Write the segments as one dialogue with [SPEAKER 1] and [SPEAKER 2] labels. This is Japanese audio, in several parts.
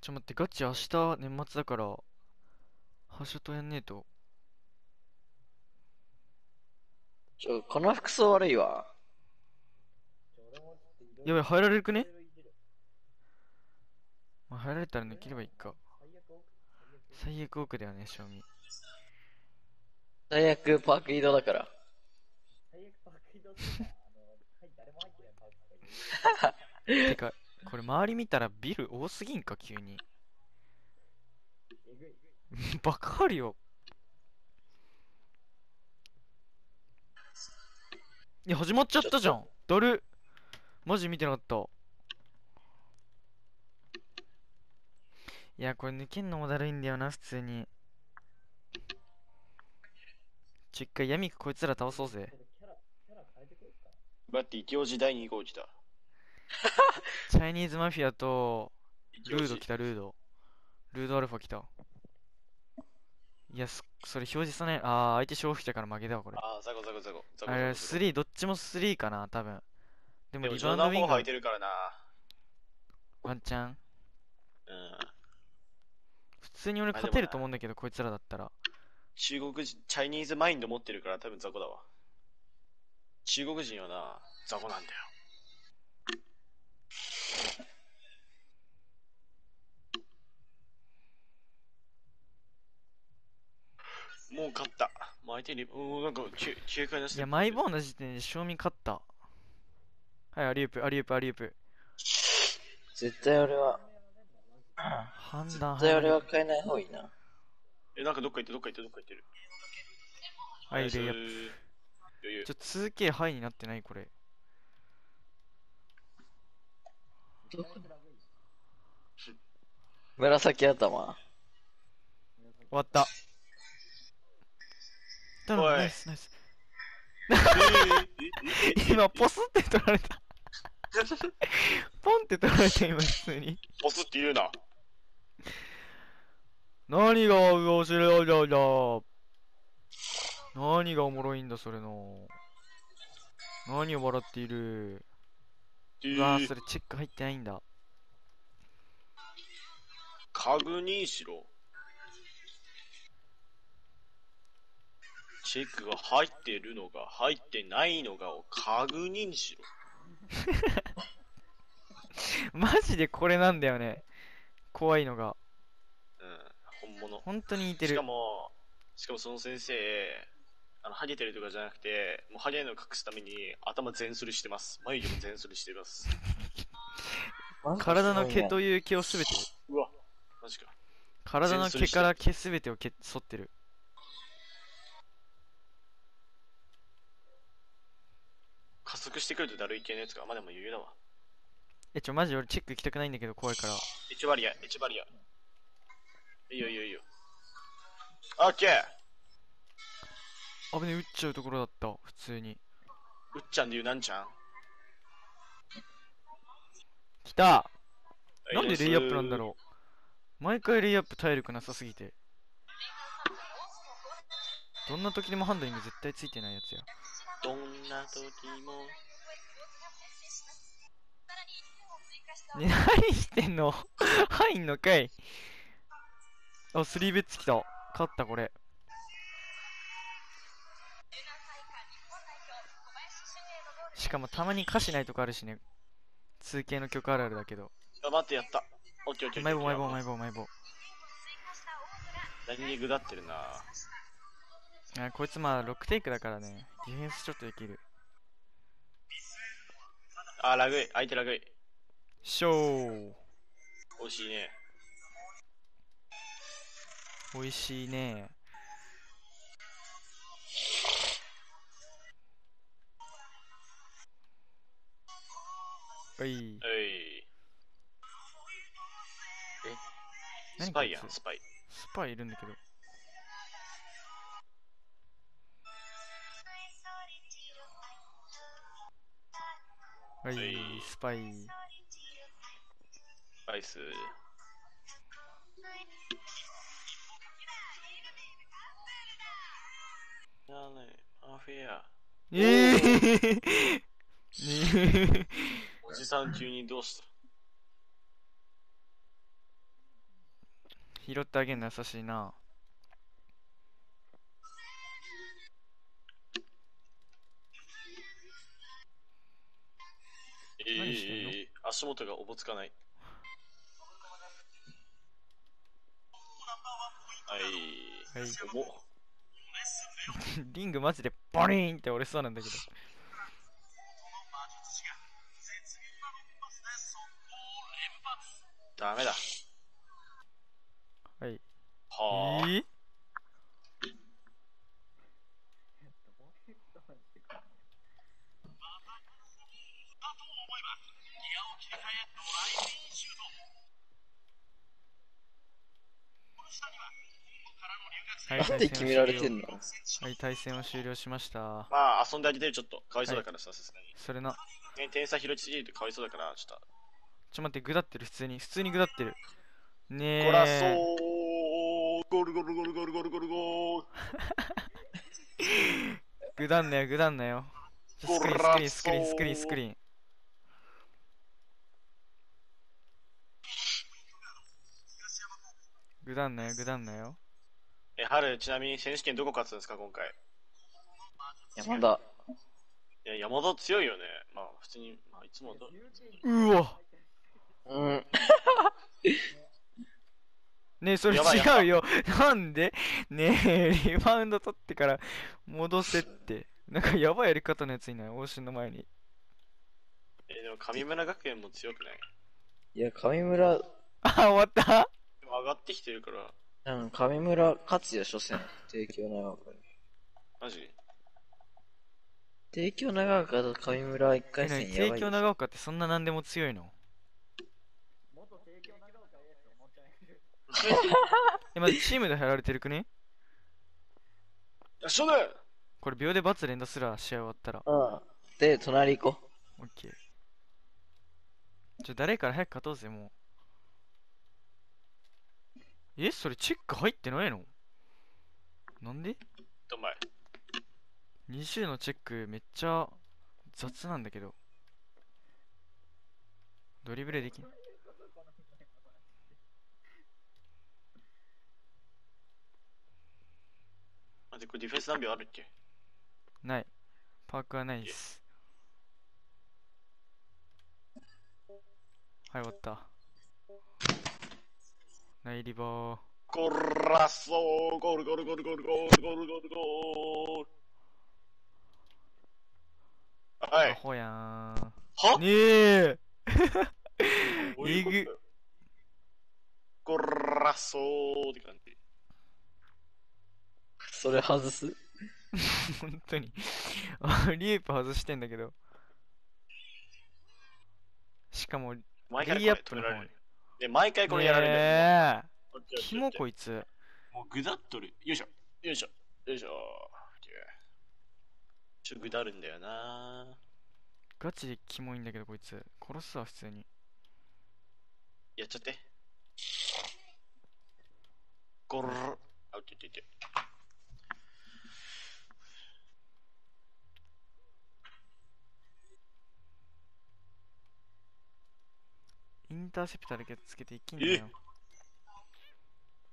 [SPEAKER 1] ちょ待ってガチ明日年末だからハッシュとやんねえと。
[SPEAKER 2] ちょ、この服装悪いわ。
[SPEAKER 1] やばい入られるくね？まあ入られたら抜ければいいか。最悪奥だよね正味。
[SPEAKER 2] 最悪パーク移動だから。
[SPEAKER 1] てかこれ周り見たらビル多すぎんか急に。バカあるよ。いや始まっちゃったじゃん。だる。マジ見てなかった。いやこれ抜けんのもだるいんだよな普通に。ちょ一回闇くこいつら倒そうぜ。
[SPEAKER 3] 待って、イケオジ第2号機だ。
[SPEAKER 1] チャイニーズマフィアとルード来たルードルードアルファ来たいやそそれ表示さねああ相手消費者から負けだわこれ
[SPEAKER 3] あー、ザゴザゴザゴ。ザゴ
[SPEAKER 1] あれ
[SPEAKER 3] ザゴザゴ
[SPEAKER 1] 3どっちも3かな多分でもリバウンドウィング
[SPEAKER 3] 履いてるからな。
[SPEAKER 1] ワンチャン？
[SPEAKER 3] うん。
[SPEAKER 1] 普通に俺勝てると思うんだけどこいつらだったら
[SPEAKER 3] 中国人、チャイニーズマインド持ってるから多分ザコだわ。中国人はな、ザコなんだよ。もう勝った。もう相手に、おーなんか、き警戒なし
[SPEAKER 1] いやマイボーンの時点で正味勝った。はいアリウープアリウープアリウープ。
[SPEAKER 2] 絶対俺は、
[SPEAKER 1] 判断
[SPEAKER 2] 絶対俺は変えない方がいいな。
[SPEAKER 3] え、なんかどっか行って、どっか行って、どっか行ってる。
[SPEAKER 1] はいレイアッちょ 2K ハイになってないこれ
[SPEAKER 2] 紫頭。
[SPEAKER 1] 終わった。頼む
[SPEAKER 3] おい。
[SPEAKER 1] ナイスナイス。今ポスって取られた。ポンって取られた今普通に。
[SPEAKER 3] ボスって言うな。
[SPEAKER 1] 何が面白いんだ何がおもろいんだそれの。何を笑っている
[SPEAKER 3] え
[SPEAKER 1] うわそれチェック入ってないんだ
[SPEAKER 3] 確認しろ。チェックが入ってるのか入ってないのかを確認しろ。
[SPEAKER 1] マジでこれなんだよね怖いのが
[SPEAKER 3] うん、本物。
[SPEAKER 1] 本当に似て
[SPEAKER 3] しか
[SPEAKER 1] る
[SPEAKER 3] も、しかもその先生、あの、ハゲてるとかじゃなくて、もうハゲの隠すために頭全剃りしてます。眉毛も全剃りしてます。
[SPEAKER 1] 体の毛と
[SPEAKER 2] い
[SPEAKER 1] いう毛をすべて
[SPEAKER 3] うわ、マジか。
[SPEAKER 1] 体の毛から毛すべてを毛剃ってる
[SPEAKER 3] 加速してくるとだるい系のやつが、まあでも余裕だわ。
[SPEAKER 1] えちょマジ俺チェック行きたくないんだけど怖いから
[SPEAKER 3] エチバリア、エチバリア。いいよいいよいいよ。オッケー
[SPEAKER 1] 危ねえ撃っちゃうところだった普通に。
[SPEAKER 3] うっちゃんで言うなんちゃん？
[SPEAKER 1] 来た。なんでレイアップなんだろう。毎回レイアップ体力なさすぎて。どんな時でもハンドリング絶対ついてないやつや。
[SPEAKER 3] どんな時も。
[SPEAKER 1] ね 何してんの？入んのかい。あスリーベッツ来た。勝ったこれしかもたまに歌詞ないとこあるしね 2K の曲あるあるだけど
[SPEAKER 3] あ、待って、やった。オッケーオッケー。
[SPEAKER 1] マイボーマイボーマイボーマイボー
[SPEAKER 3] 何にぐだってるな。
[SPEAKER 1] あこいつまあ6テイクだからねディフェンスちょっとできる
[SPEAKER 3] あ、ラグい。相手ラグい。
[SPEAKER 1] ショー
[SPEAKER 3] 惜しいね。
[SPEAKER 1] 美味しいねはい
[SPEAKER 3] はい。
[SPEAKER 1] 何
[SPEAKER 3] スパイやん、スパイ。
[SPEAKER 1] スパイいるんだけどはい
[SPEAKER 3] はい
[SPEAKER 1] スパイ
[SPEAKER 3] スパイス。やね、マフィア。
[SPEAKER 1] ええね
[SPEAKER 3] おじさん急にどうした？
[SPEAKER 1] 拾ってあげんの優しいな。何してんの？
[SPEAKER 3] えー、足元がおぼつかない。はい。
[SPEAKER 1] はい。
[SPEAKER 3] おも。
[SPEAKER 1] リングマジでボリーンって折れそうなんだけど。
[SPEAKER 3] ダメだ。
[SPEAKER 1] はい。
[SPEAKER 3] はあ。
[SPEAKER 1] え？ーはい
[SPEAKER 2] なんで決められてんの？
[SPEAKER 1] はい、対戦を終了しました。
[SPEAKER 3] まあ、遊んであげてる、ちょっと。かわいそうだからさ、さすがに。
[SPEAKER 1] それな、
[SPEAKER 3] ね、点差広ちすぎるとかわいそうだから、ちょっ
[SPEAKER 1] ちょ待って、ぐだってる、普通に、普通にぐだってる。ね
[SPEAKER 3] ゴラソー
[SPEAKER 1] え。
[SPEAKER 3] ゴルゴルゴルゴルゴルゴルゴール
[SPEAKER 1] ぐだんなよ、ぐだんなよ。スクリーン、スクリーン、スクリーン、スクリーン、スクリーン。ぐだんなよ、ぐだんなよ。
[SPEAKER 3] え、春、ちなみに選手権どこ勝つんですか、今回。
[SPEAKER 2] 山田。
[SPEAKER 3] いや、山田強いよね。まあ、普通に、まあ、いつも。
[SPEAKER 1] うわ
[SPEAKER 2] うん。
[SPEAKER 1] ねえ、それ違うよ。なんで？ねえ、リバウンド取ってから戻せって。なんかやばいやり方のやついない、欧州の前に。
[SPEAKER 3] え、でも、神村学園も強くない？
[SPEAKER 2] いや、上村、
[SPEAKER 1] あ、終わった？
[SPEAKER 3] でも上がってきてるから、
[SPEAKER 2] うん、上村勝つよ、初戦。帝京長岡に。
[SPEAKER 3] マジ？
[SPEAKER 2] 帝京長岡と上村一回戦やばいよ。
[SPEAKER 1] 帝京長岡ってそんな何でも強いの？え、まずチームで入られてるくね
[SPEAKER 3] よっしゃね
[SPEAKER 1] これ秒で罰連打すら試合終わったら。
[SPEAKER 2] うん。で、隣行こ
[SPEAKER 1] オッケー。ちょ、誰から早く勝とうぜ、もう。え、それチェック入ってないの？なんで？
[SPEAKER 3] どんまい。
[SPEAKER 1] 20のチェックめっちゃ雑なんだけど。ドリブルできん。
[SPEAKER 3] 待って、これディフェンス何秒あるっけ
[SPEAKER 1] ない。パークはないです。はい、終わった。ナイリバー。
[SPEAKER 3] ゴラソーゴールゴールゴールゴールゴールゴールゴールゴールはい。
[SPEAKER 1] アホやーん。
[SPEAKER 3] は
[SPEAKER 1] ねええぐ
[SPEAKER 3] ゴラソーって感じ。
[SPEAKER 2] う。それ外す
[SPEAKER 1] 本当に。あ リープ外してんだけど。しかも、
[SPEAKER 3] 毎回これ
[SPEAKER 1] レイアップの方に
[SPEAKER 3] 止められる。で、毎回これやられるんだよ。
[SPEAKER 1] ねえ。キモこいつ。
[SPEAKER 3] もうぐだっとる。よいしょ。よいしょ。よいしょ。ちょぐだるんだよな
[SPEAKER 1] ガチでキモいんだけどこいつ。殺すわ、普通に。
[SPEAKER 3] やっちゃって。ゴルあ、オッケーオッケーオッケー
[SPEAKER 1] インターセプターだけつけていきんだ
[SPEAKER 3] え？
[SPEAKER 1] よ。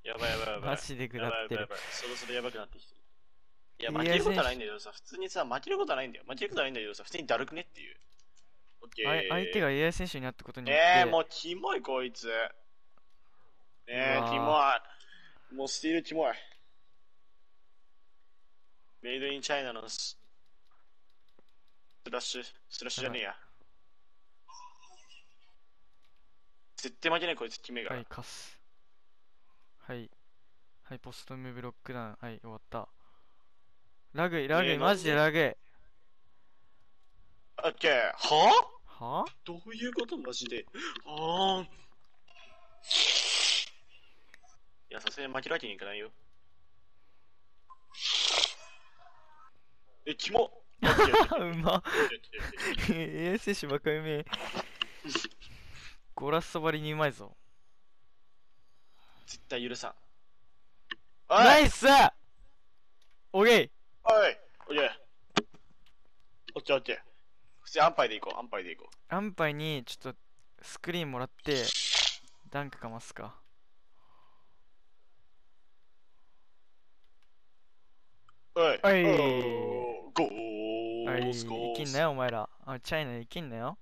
[SPEAKER 3] やばいやばいやばい。
[SPEAKER 1] マジでぐだってる。
[SPEAKER 3] そろそろやばくなってきてる。いや、負けることはないんだけどさ、普通にさ、負けることはないんだよ。負けることはないんだけどさ、普通にだるくねっていう。オッケー。
[SPEAKER 1] 相手が AI 選手になったことによって、
[SPEAKER 3] えー、もうキモいこいつ。ねえキモい。もうスティールキモい。メイドインチャイナのススラッシュ、スラッシュじゃねえや。絶対負けないこいつ決めが。
[SPEAKER 1] はい、カス。はい。はい、ポストムーブロックダウン。はい、終わった。ラグイ、ラグイ、
[SPEAKER 3] えー
[SPEAKER 1] マジでラグイ。
[SPEAKER 3] オッケー。は？ぁ
[SPEAKER 1] は？
[SPEAKER 3] どういうことマジで？はぁいや、さすがに負けるわけにいかないよ。え、キモ
[SPEAKER 1] うま。
[SPEAKER 3] オッケーオッケーオッケー
[SPEAKER 1] AI 選手バカうめえ。ゴラッソバリにうまいぞ。
[SPEAKER 3] 絶対許さん。おい！
[SPEAKER 1] ナイス！オッケ
[SPEAKER 3] おい！オッケー。オッケーオッケー。普通に安牌でいこう、安牌でいこ
[SPEAKER 1] 安牌にちょっとスクリーンもらってダンクかますか。
[SPEAKER 3] う。はい。
[SPEAKER 1] はい。
[SPEAKER 3] おー。ゴー。
[SPEAKER 1] はい。
[SPEAKER 3] スゴー。
[SPEAKER 1] 生きんなよお前らあチャイナで生きんなよ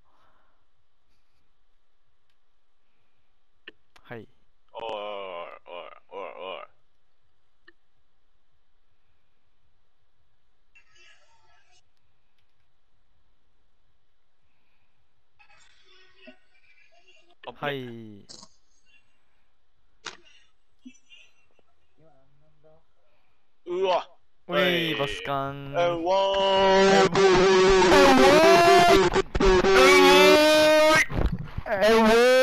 [SPEAKER 1] はい。
[SPEAKER 3] おいおいおい。おい。あ
[SPEAKER 1] はい。
[SPEAKER 3] うわ。
[SPEAKER 1] ウ
[SPEAKER 3] はい。
[SPEAKER 1] ェイバスカン。
[SPEAKER 3] え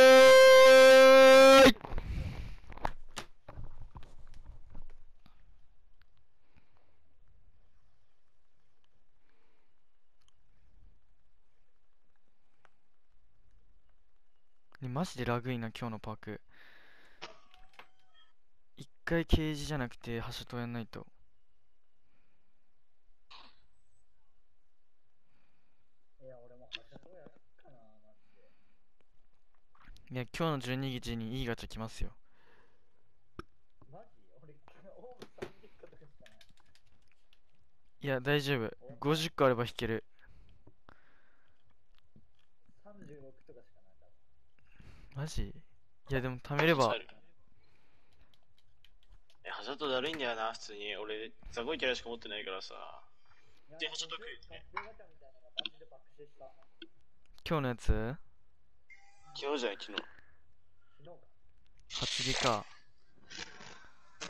[SPEAKER 1] マジでラグいな今日のパーク。一回ケージじゃなくてハシャトやんないと。いや今日の12時にいいガチャ来ますよ。い？や大丈夫。50個あれば引けるマジ？いやでも貯めれば
[SPEAKER 3] え、ハシャトだるいんだよな、普通に。俺、ザコイキャラしか持ってないからさ。で、ハシャト食。
[SPEAKER 1] 今日のやつ？
[SPEAKER 3] 昨日じゃない、昨日。
[SPEAKER 1] 初毛か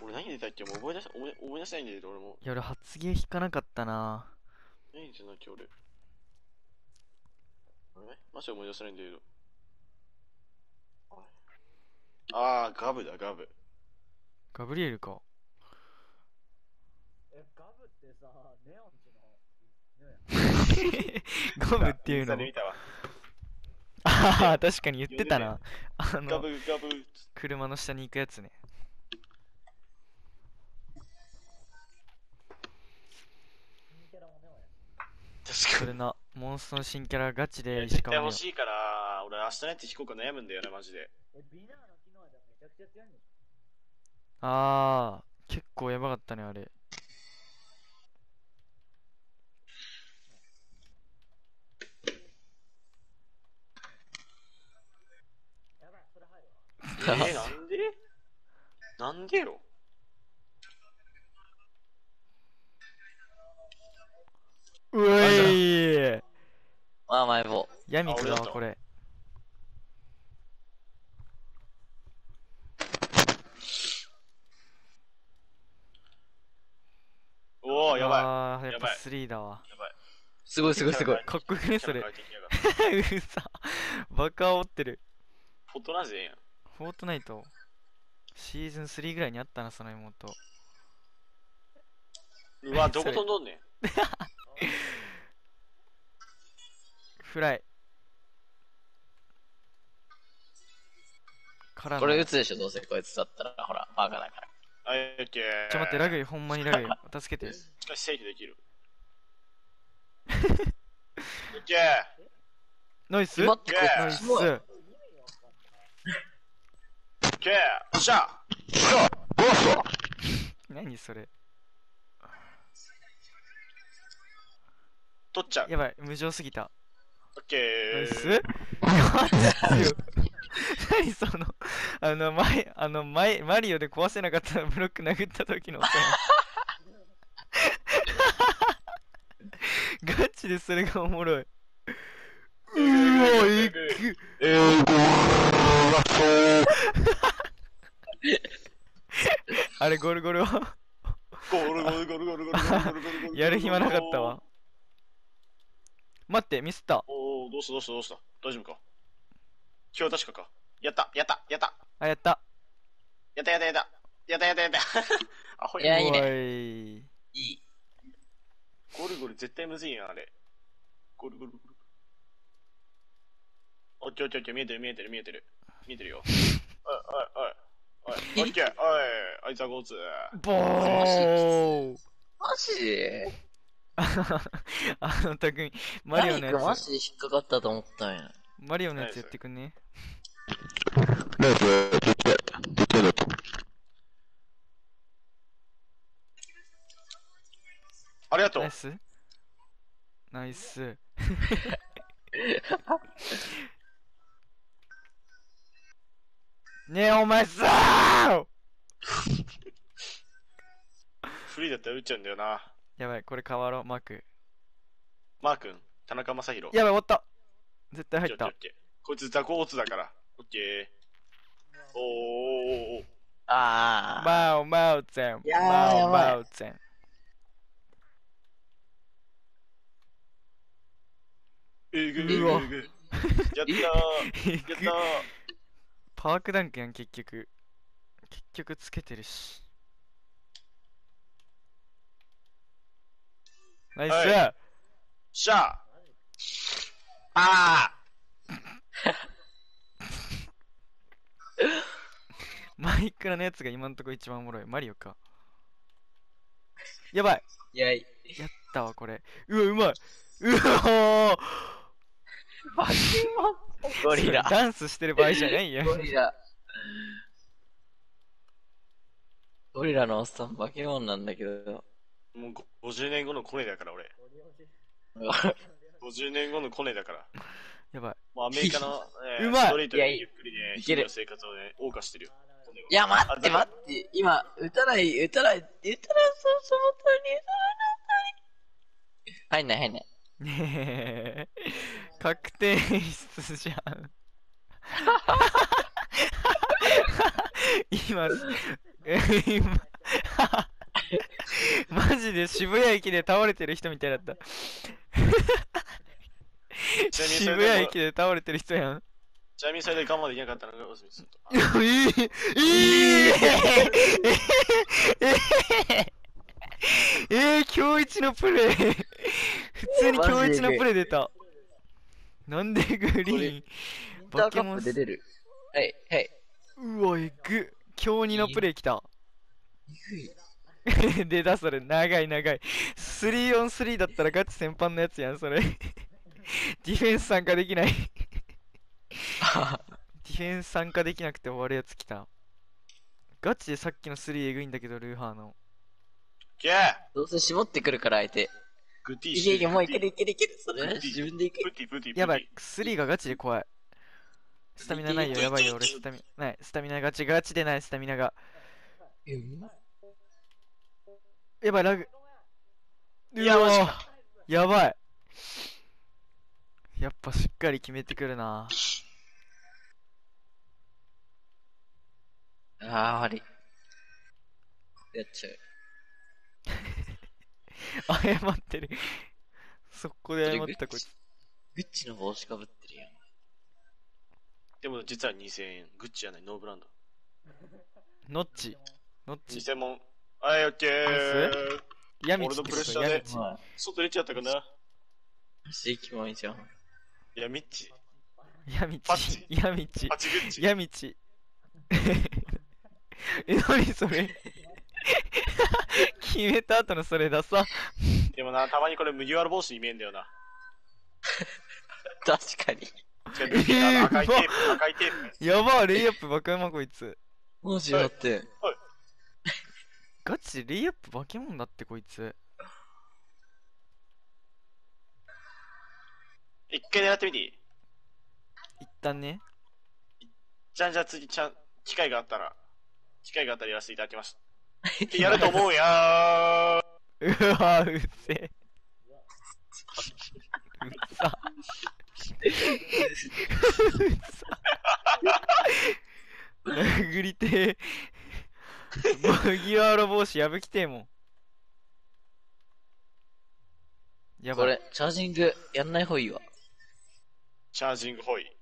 [SPEAKER 3] 俺何出たっけ？もう覚え出せ、思い思い出せないんだけど、俺も。
[SPEAKER 1] いや俺初毛引かなかったな
[SPEAKER 3] 何出たっけ、俺？あれ？マジで思い出せないんだけど。あー、ガブだ、ガブ。
[SPEAKER 1] ガブリエルか
[SPEAKER 4] え、ガブってさ、ネオンチの、ね
[SPEAKER 1] ガブっていうの。ああ確かに言ってたなあ
[SPEAKER 3] ガ
[SPEAKER 1] の
[SPEAKER 3] ブ、ガブ。
[SPEAKER 1] 車の下に行くやつね。
[SPEAKER 3] 確かに。
[SPEAKER 1] それなモンストの新キャラガチで石川ね
[SPEAKER 3] 絶対欲しいから、俺明日のやつ引こうか悩むんだよね、マジで。
[SPEAKER 4] え、ビナーの
[SPEAKER 1] ああ、結構やばかったね、あれ。
[SPEAKER 3] えー、なんで？なんでよ？
[SPEAKER 1] うえい
[SPEAKER 2] あ、前
[SPEAKER 1] 棒。闇くだわ、これ。
[SPEAKER 3] や
[SPEAKER 1] っぱ
[SPEAKER 3] やばい
[SPEAKER 1] 3だわ
[SPEAKER 3] やばい。
[SPEAKER 2] すごいすごいすごい。
[SPEAKER 1] かっこよくねそれうさ バカ煽ってる
[SPEAKER 3] フォトナジェやん。
[SPEAKER 1] フォートナイト？シーズン3ぐらいにあったなその妹
[SPEAKER 3] うわ、どこ飛んどんねん。
[SPEAKER 1] フライ
[SPEAKER 2] これ打つでしょ、どうせこいつだったら。ほら、バカだから。
[SPEAKER 3] はい、オッケー。
[SPEAKER 1] ちょ待ってラグほんまにラグ助けて
[SPEAKER 3] しかし制御できる。オッケー。
[SPEAKER 1] ナイス？ナイス
[SPEAKER 2] いつすごい。
[SPEAKER 3] オッケー。おっしゃ
[SPEAKER 1] 何それ
[SPEAKER 3] 取っちゃう。
[SPEAKER 1] やばい無情すぎた
[SPEAKER 3] オッケー。
[SPEAKER 1] ナイス？何そのあの前あの前マリオで壊せなかったブロック殴った時の ガチでそれがおもろいうわいくあれゴルゴルは？
[SPEAKER 3] ゴルゴルゴルゴルゴルゴルゴルゴルゴル
[SPEAKER 1] やる暇なかったわ。待ってミスった
[SPEAKER 3] おお、どうしたどうしたどうした大丈夫か今日確かか。やったやったやった
[SPEAKER 1] あやった
[SPEAKER 3] やったやったやったやったやったやったアホや
[SPEAKER 2] いやいいね
[SPEAKER 1] おい
[SPEAKER 2] いい。
[SPEAKER 3] ゴルゴル絶対むずいやん、あれ。ゴルゴルゴル。オッケーオッケーオッケー、見えてる見えてる見えてる。見えてるよ。おいおいおい。おい、オッケー、おい、あいつはゴーツ。
[SPEAKER 1] ボー
[SPEAKER 2] マジ？
[SPEAKER 1] あの匠、マリオのやつ、
[SPEAKER 2] ジで引っかかったと思ったんや。
[SPEAKER 1] マリオのやつやってくんね。
[SPEAKER 3] ありがとう
[SPEAKER 1] ナイ。スナイス。ねえ、お前さ
[SPEAKER 3] フリーだったら打っちゃうんだよな。
[SPEAKER 1] やばい、これ変わろう、マーク。
[SPEAKER 3] マー君、田中将大。
[SPEAKER 1] やばい、終わった。絶対入った
[SPEAKER 3] こいつ雑魚オツだから。オッケー。おーおーおー
[SPEAKER 2] ああ。
[SPEAKER 1] マウマウゼン。マウマウゼン。
[SPEAKER 3] えぐぐ
[SPEAKER 1] うわ
[SPEAKER 3] ぐぐ。やったー。やったー。
[SPEAKER 1] パークダンクやん、結局。結局つけてるし。ナイス、
[SPEAKER 3] はしゃああ
[SPEAKER 1] マイクラのやつが今んとこ一番おもろい。マリオか。やばい
[SPEAKER 2] いや、い
[SPEAKER 1] やったわ、これ。うわ、うまいうわ
[SPEAKER 2] バケモンゴリラ。
[SPEAKER 1] ダンスしてる場合じゃないやん。
[SPEAKER 2] ゴリラ。ゴリラのおっさんバケモンなんだけど。
[SPEAKER 3] ーもうご50年後のコネだから俺。50年後のコネだから。
[SPEAKER 1] やばい。
[SPEAKER 3] もうアメリカの、ね、
[SPEAKER 1] うまい
[SPEAKER 3] ストリートでゆっくりね、
[SPEAKER 2] いける
[SPEAKER 3] 日々の生活をね、謳歌してるよ。い
[SPEAKER 2] や、待って待って。今、打たない、打たない、打たない、そうそう、本当に打たない、入んない、入んない。
[SPEAKER 1] ねえ。確定演出じゃん。今、え今、マジで渋谷駅で倒れてる人みたいだった。渋谷駅で倒れてる人やん。
[SPEAKER 3] ちなみにそれで我慢できなかったのが、おすみさんと。
[SPEAKER 1] いやいいいいえー、今日一のプレイ。普通に今日一のプレイ出た。なんでグリーン
[SPEAKER 2] インターカップで出る。はい、はい。
[SPEAKER 1] うわえぐ。今日二のプレイ来た。出たそれ。長い長い。3on3 だったらガチ先般のやつやんそれ。ディフェンス参加できない。ディフェンス参加できなくて終わるやつ来た。ガチでさっきの3えぐいんだけどルーハーの
[SPEAKER 3] けー
[SPEAKER 2] どうせ絞ってくるから相手。
[SPEAKER 3] グッティー
[SPEAKER 2] いけいけ、もういける
[SPEAKER 3] る。
[SPEAKER 2] いけるいける。それ自分でいけ
[SPEAKER 3] プティプティプティ。
[SPEAKER 1] やばい、3がガチで怖い。スタミナないよ、やばいよ、俺スタミナ、ない、スタミナガチ、ガチでない、スタミナが。
[SPEAKER 2] うん
[SPEAKER 1] やばい、ラグ。
[SPEAKER 3] やマジ
[SPEAKER 1] わやばい。やっぱしっかり決めてくるな。
[SPEAKER 2] ああ、悪い。やっちゃう。
[SPEAKER 1] 謝ってる。速攻で謝ったこいつ。
[SPEAKER 2] グッチの帽子かぶってるやん。
[SPEAKER 3] でも実は2000円。グッチじゃない、ノーブランド。
[SPEAKER 1] ノッチ。ノッチ。
[SPEAKER 3] 2000問。はい、オッケー。
[SPEAKER 1] ヤミチ
[SPEAKER 3] 俺のプレッシャーで
[SPEAKER 1] ヤミチ。
[SPEAKER 2] は
[SPEAKER 3] 外出ちゃったかな。
[SPEAKER 2] い。正規もいいじゃん。
[SPEAKER 3] いや、ミッチ。
[SPEAKER 1] ヤミ
[SPEAKER 3] チ
[SPEAKER 1] チ。ヤミチ。ヤミチ。え、なにそれ？決めた後のそれださ。
[SPEAKER 3] でもな、たまにこれ麦わら帽子に見えんだよな。
[SPEAKER 2] 確かに。
[SPEAKER 3] 赤いテープ、赤いテープ。
[SPEAKER 1] やばい、レイアップバカうまこいつ。
[SPEAKER 2] マジだって。
[SPEAKER 1] ガチでレイアップバケモンだってこいつ。
[SPEAKER 3] 一回狙ってみていい？
[SPEAKER 1] 一旦ね。
[SPEAKER 3] じゃんじゃあ次、ちゃん、機会があったら、機会があったらやらせていただきます。ってやると思うやー。
[SPEAKER 1] うわうっせえ。うっさ。うっさ。殴りてえ。麦わら帽子破きてえもん。やばい。
[SPEAKER 2] これ、チャージングやんない方がいいわ。
[SPEAKER 3] チャージングホイ。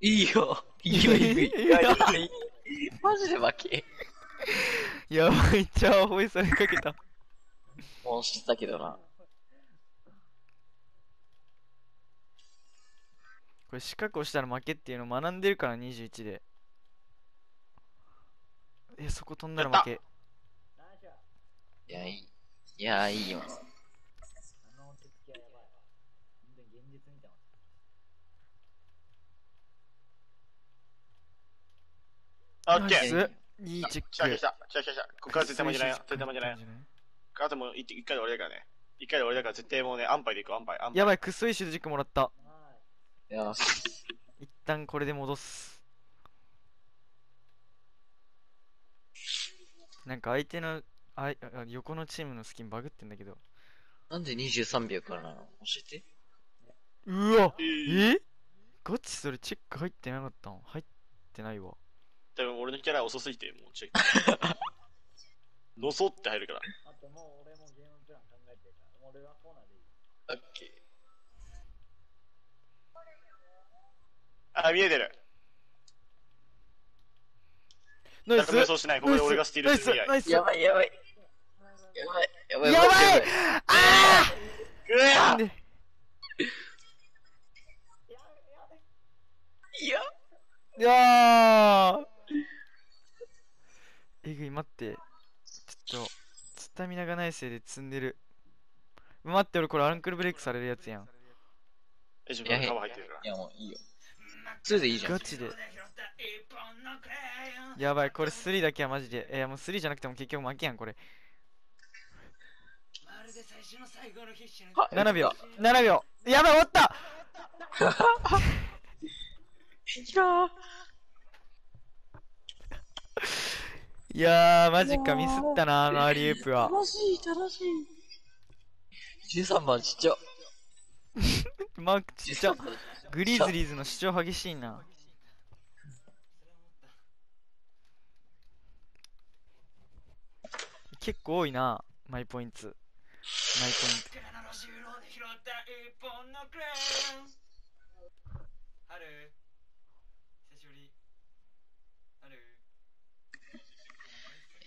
[SPEAKER 2] いいよ。いいよ、いいよ。いいよいいよマジで負け。
[SPEAKER 1] やばいじゃあ吠えされかけた。
[SPEAKER 2] もうしったけどな。
[SPEAKER 1] これ四角をしたら負けっていうの学んでるから21で。え、そこ飛んだら負け。
[SPEAKER 2] いや、いい。いや、いいよ。
[SPEAKER 3] オッケー。
[SPEAKER 1] ナイスいいチェッ
[SPEAKER 3] 来た来
[SPEAKER 1] ク。
[SPEAKER 3] た来た来た来た。ここから絶対負けないよ。絶対負けないよ。あともう一一回で終わりだからね。一回で終わりだから絶対もうね、安牌でいこう、安牌。
[SPEAKER 1] やばい、くっそいいシュート軸もらった。
[SPEAKER 4] はい。
[SPEAKER 2] いや、
[SPEAKER 1] 一旦これで戻す。なんか相手の、あいあ横のチームのスキンバグってんだけど。
[SPEAKER 2] なんで23秒からなの？教えて。
[SPEAKER 1] うわ
[SPEAKER 3] えー
[SPEAKER 1] え？ガチそれチェック入ってなかったん？入ってないわ。
[SPEAKER 3] 多分俺のキャラ遅すぎて、もうチェック。のそって入るから。
[SPEAKER 4] あともう俺もゲームプラン考えてるから、俺はコーナーでいい。
[SPEAKER 2] オッケ
[SPEAKER 3] あ、見えてる。
[SPEAKER 1] ナイス
[SPEAKER 3] 誰も予想しない。ここで俺がスティールす。
[SPEAKER 2] やばいやばい。やばい。やばい。
[SPEAKER 1] やばい
[SPEAKER 2] マジで
[SPEAKER 1] あ
[SPEAKER 3] うわ
[SPEAKER 1] あで？
[SPEAKER 2] いや。
[SPEAKER 1] いやーえぐい、待って。ちょっと、スタミナがないせいで積んでる。待って、俺これアンクルブレイクされるやつやん。
[SPEAKER 3] え、自分のカバー入ってるから
[SPEAKER 2] い。やもういいよ。2でいいじゃん
[SPEAKER 1] ガ。チで。やばい、これ3だけはマジで。いや、もう3じゃなくても結局負けやん、これ。7秒。7秒。やばい、終わった
[SPEAKER 2] いや
[SPEAKER 1] いやー、マジか、ミスったな、あのアリウープは。
[SPEAKER 2] 楽しい、楽しい。13番ちっちゃ。
[SPEAKER 1] マークちっちゃ
[SPEAKER 2] 13。番
[SPEAKER 1] グリズリーズの主張激しいな。結構多いな、マイポイント。マイポイント。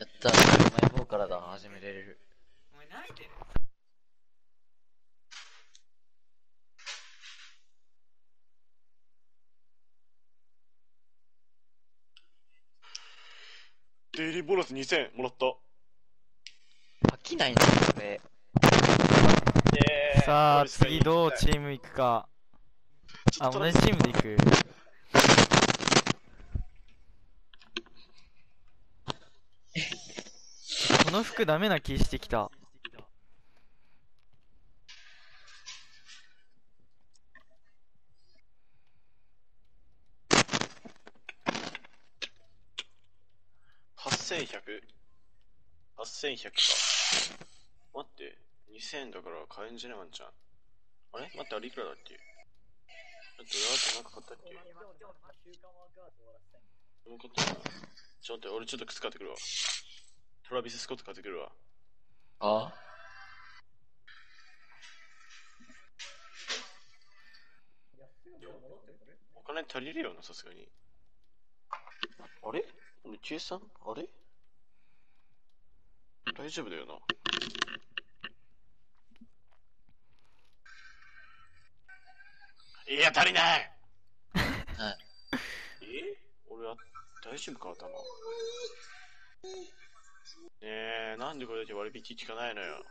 [SPEAKER 2] やったー。前方からだ。始めれる。
[SPEAKER 1] お前泣いてる
[SPEAKER 3] デイリーボーナス2000もらった。
[SPEAKER 2] 飽きないな、これ。
[SPEAKER 3] えー
[SPEAKER 1] さあ、次どうチーム行くか。あ、
[SPEAKER 3] ちょっと
[SPEAKER 1] 同じチームで行く？の服ダメな気してきた。
[SPEAKER 3] 8100。8100か。待って、2000だから買えんじゃねえワンちゃん。あれ？待って、あれいくらだっけ？だって俺あとなんか買ったっけ？ちょっと待って、俺ちょっと靴買ってくるわ。トラビス・スコット買ってくるわ。
[SPEAKER 2] あ？
[SPEAKER 3] お金足りるよな、さすがに。あれ？俺計算あれ？大丈夫だよな。いや、足りない
[SPEAKER 2] はい。
[SPEAKER 3] え？俺は大丈夫か頭。ねえ、なんでこれだけ割引効かないのよ。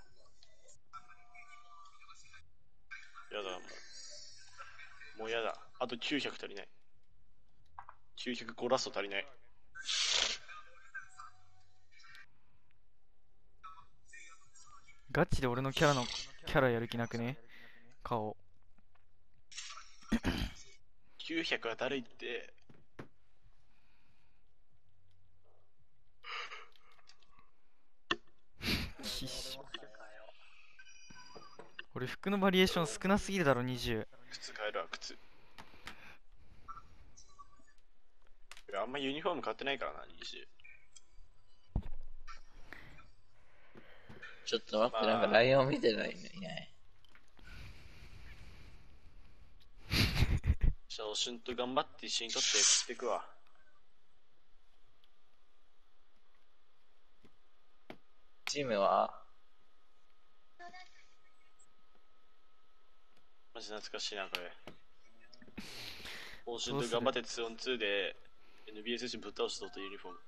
[SPEAKER 3] やだ、もう。もうやだ。あと900足りない。905ラスト足りない。
[SPEAKER 1] ガチで俺のキャラの、キャラやる気なくね？顔。
[SPEAKER 3] 900はだるいって。
[SPEAKER 1] 必死俺服のバリエーション少なすぎるだろ、20。
[SPEAKER 3] 靴買えるわ、靴。いやあんまユニフォーム買ってないからな、20。
[SPEAKER 2] ちょっと待って、
[SPEAKER 3] まあ
[SPEAKER 2] なんかライオン見てないのいない。
[SPEAKER 3] じゃあ、おしゅんと頑張って一緒に撮って食ってくわ。
[SPEAKER 2] チームは、
[SPEAKER 3] マジ懐かしいな、これ。おしゅんと頑張って 2on2 で NBA 選手ぶっ倒したとユニフォーム。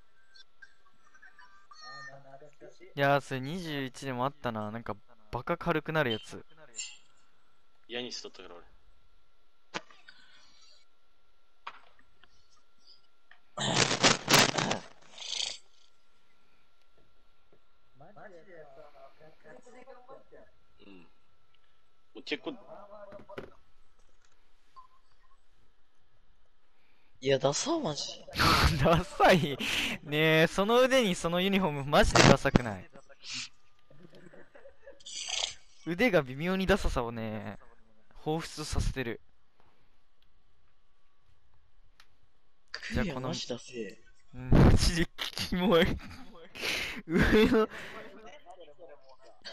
[SPEAKER 4] い。
[SPEAKER 1] いやー、それ21でもあったな。なんか、バカ軽くなるやつ。
[SPEAKER 3] ヤニス取ったから俺。うん。もチェック。
[SPEAKER 2] いや、ダサマジ。
[SPEAKER 1] ダサい。ねえ、その腕にそのユニフォームマジでダサくない？腕が微妙にダサさをね、彷彿させてる。じゃあこの。
[SPEAKER 2] マジダセえ。
[SPEAKER 1] うん、マジでキモい。上の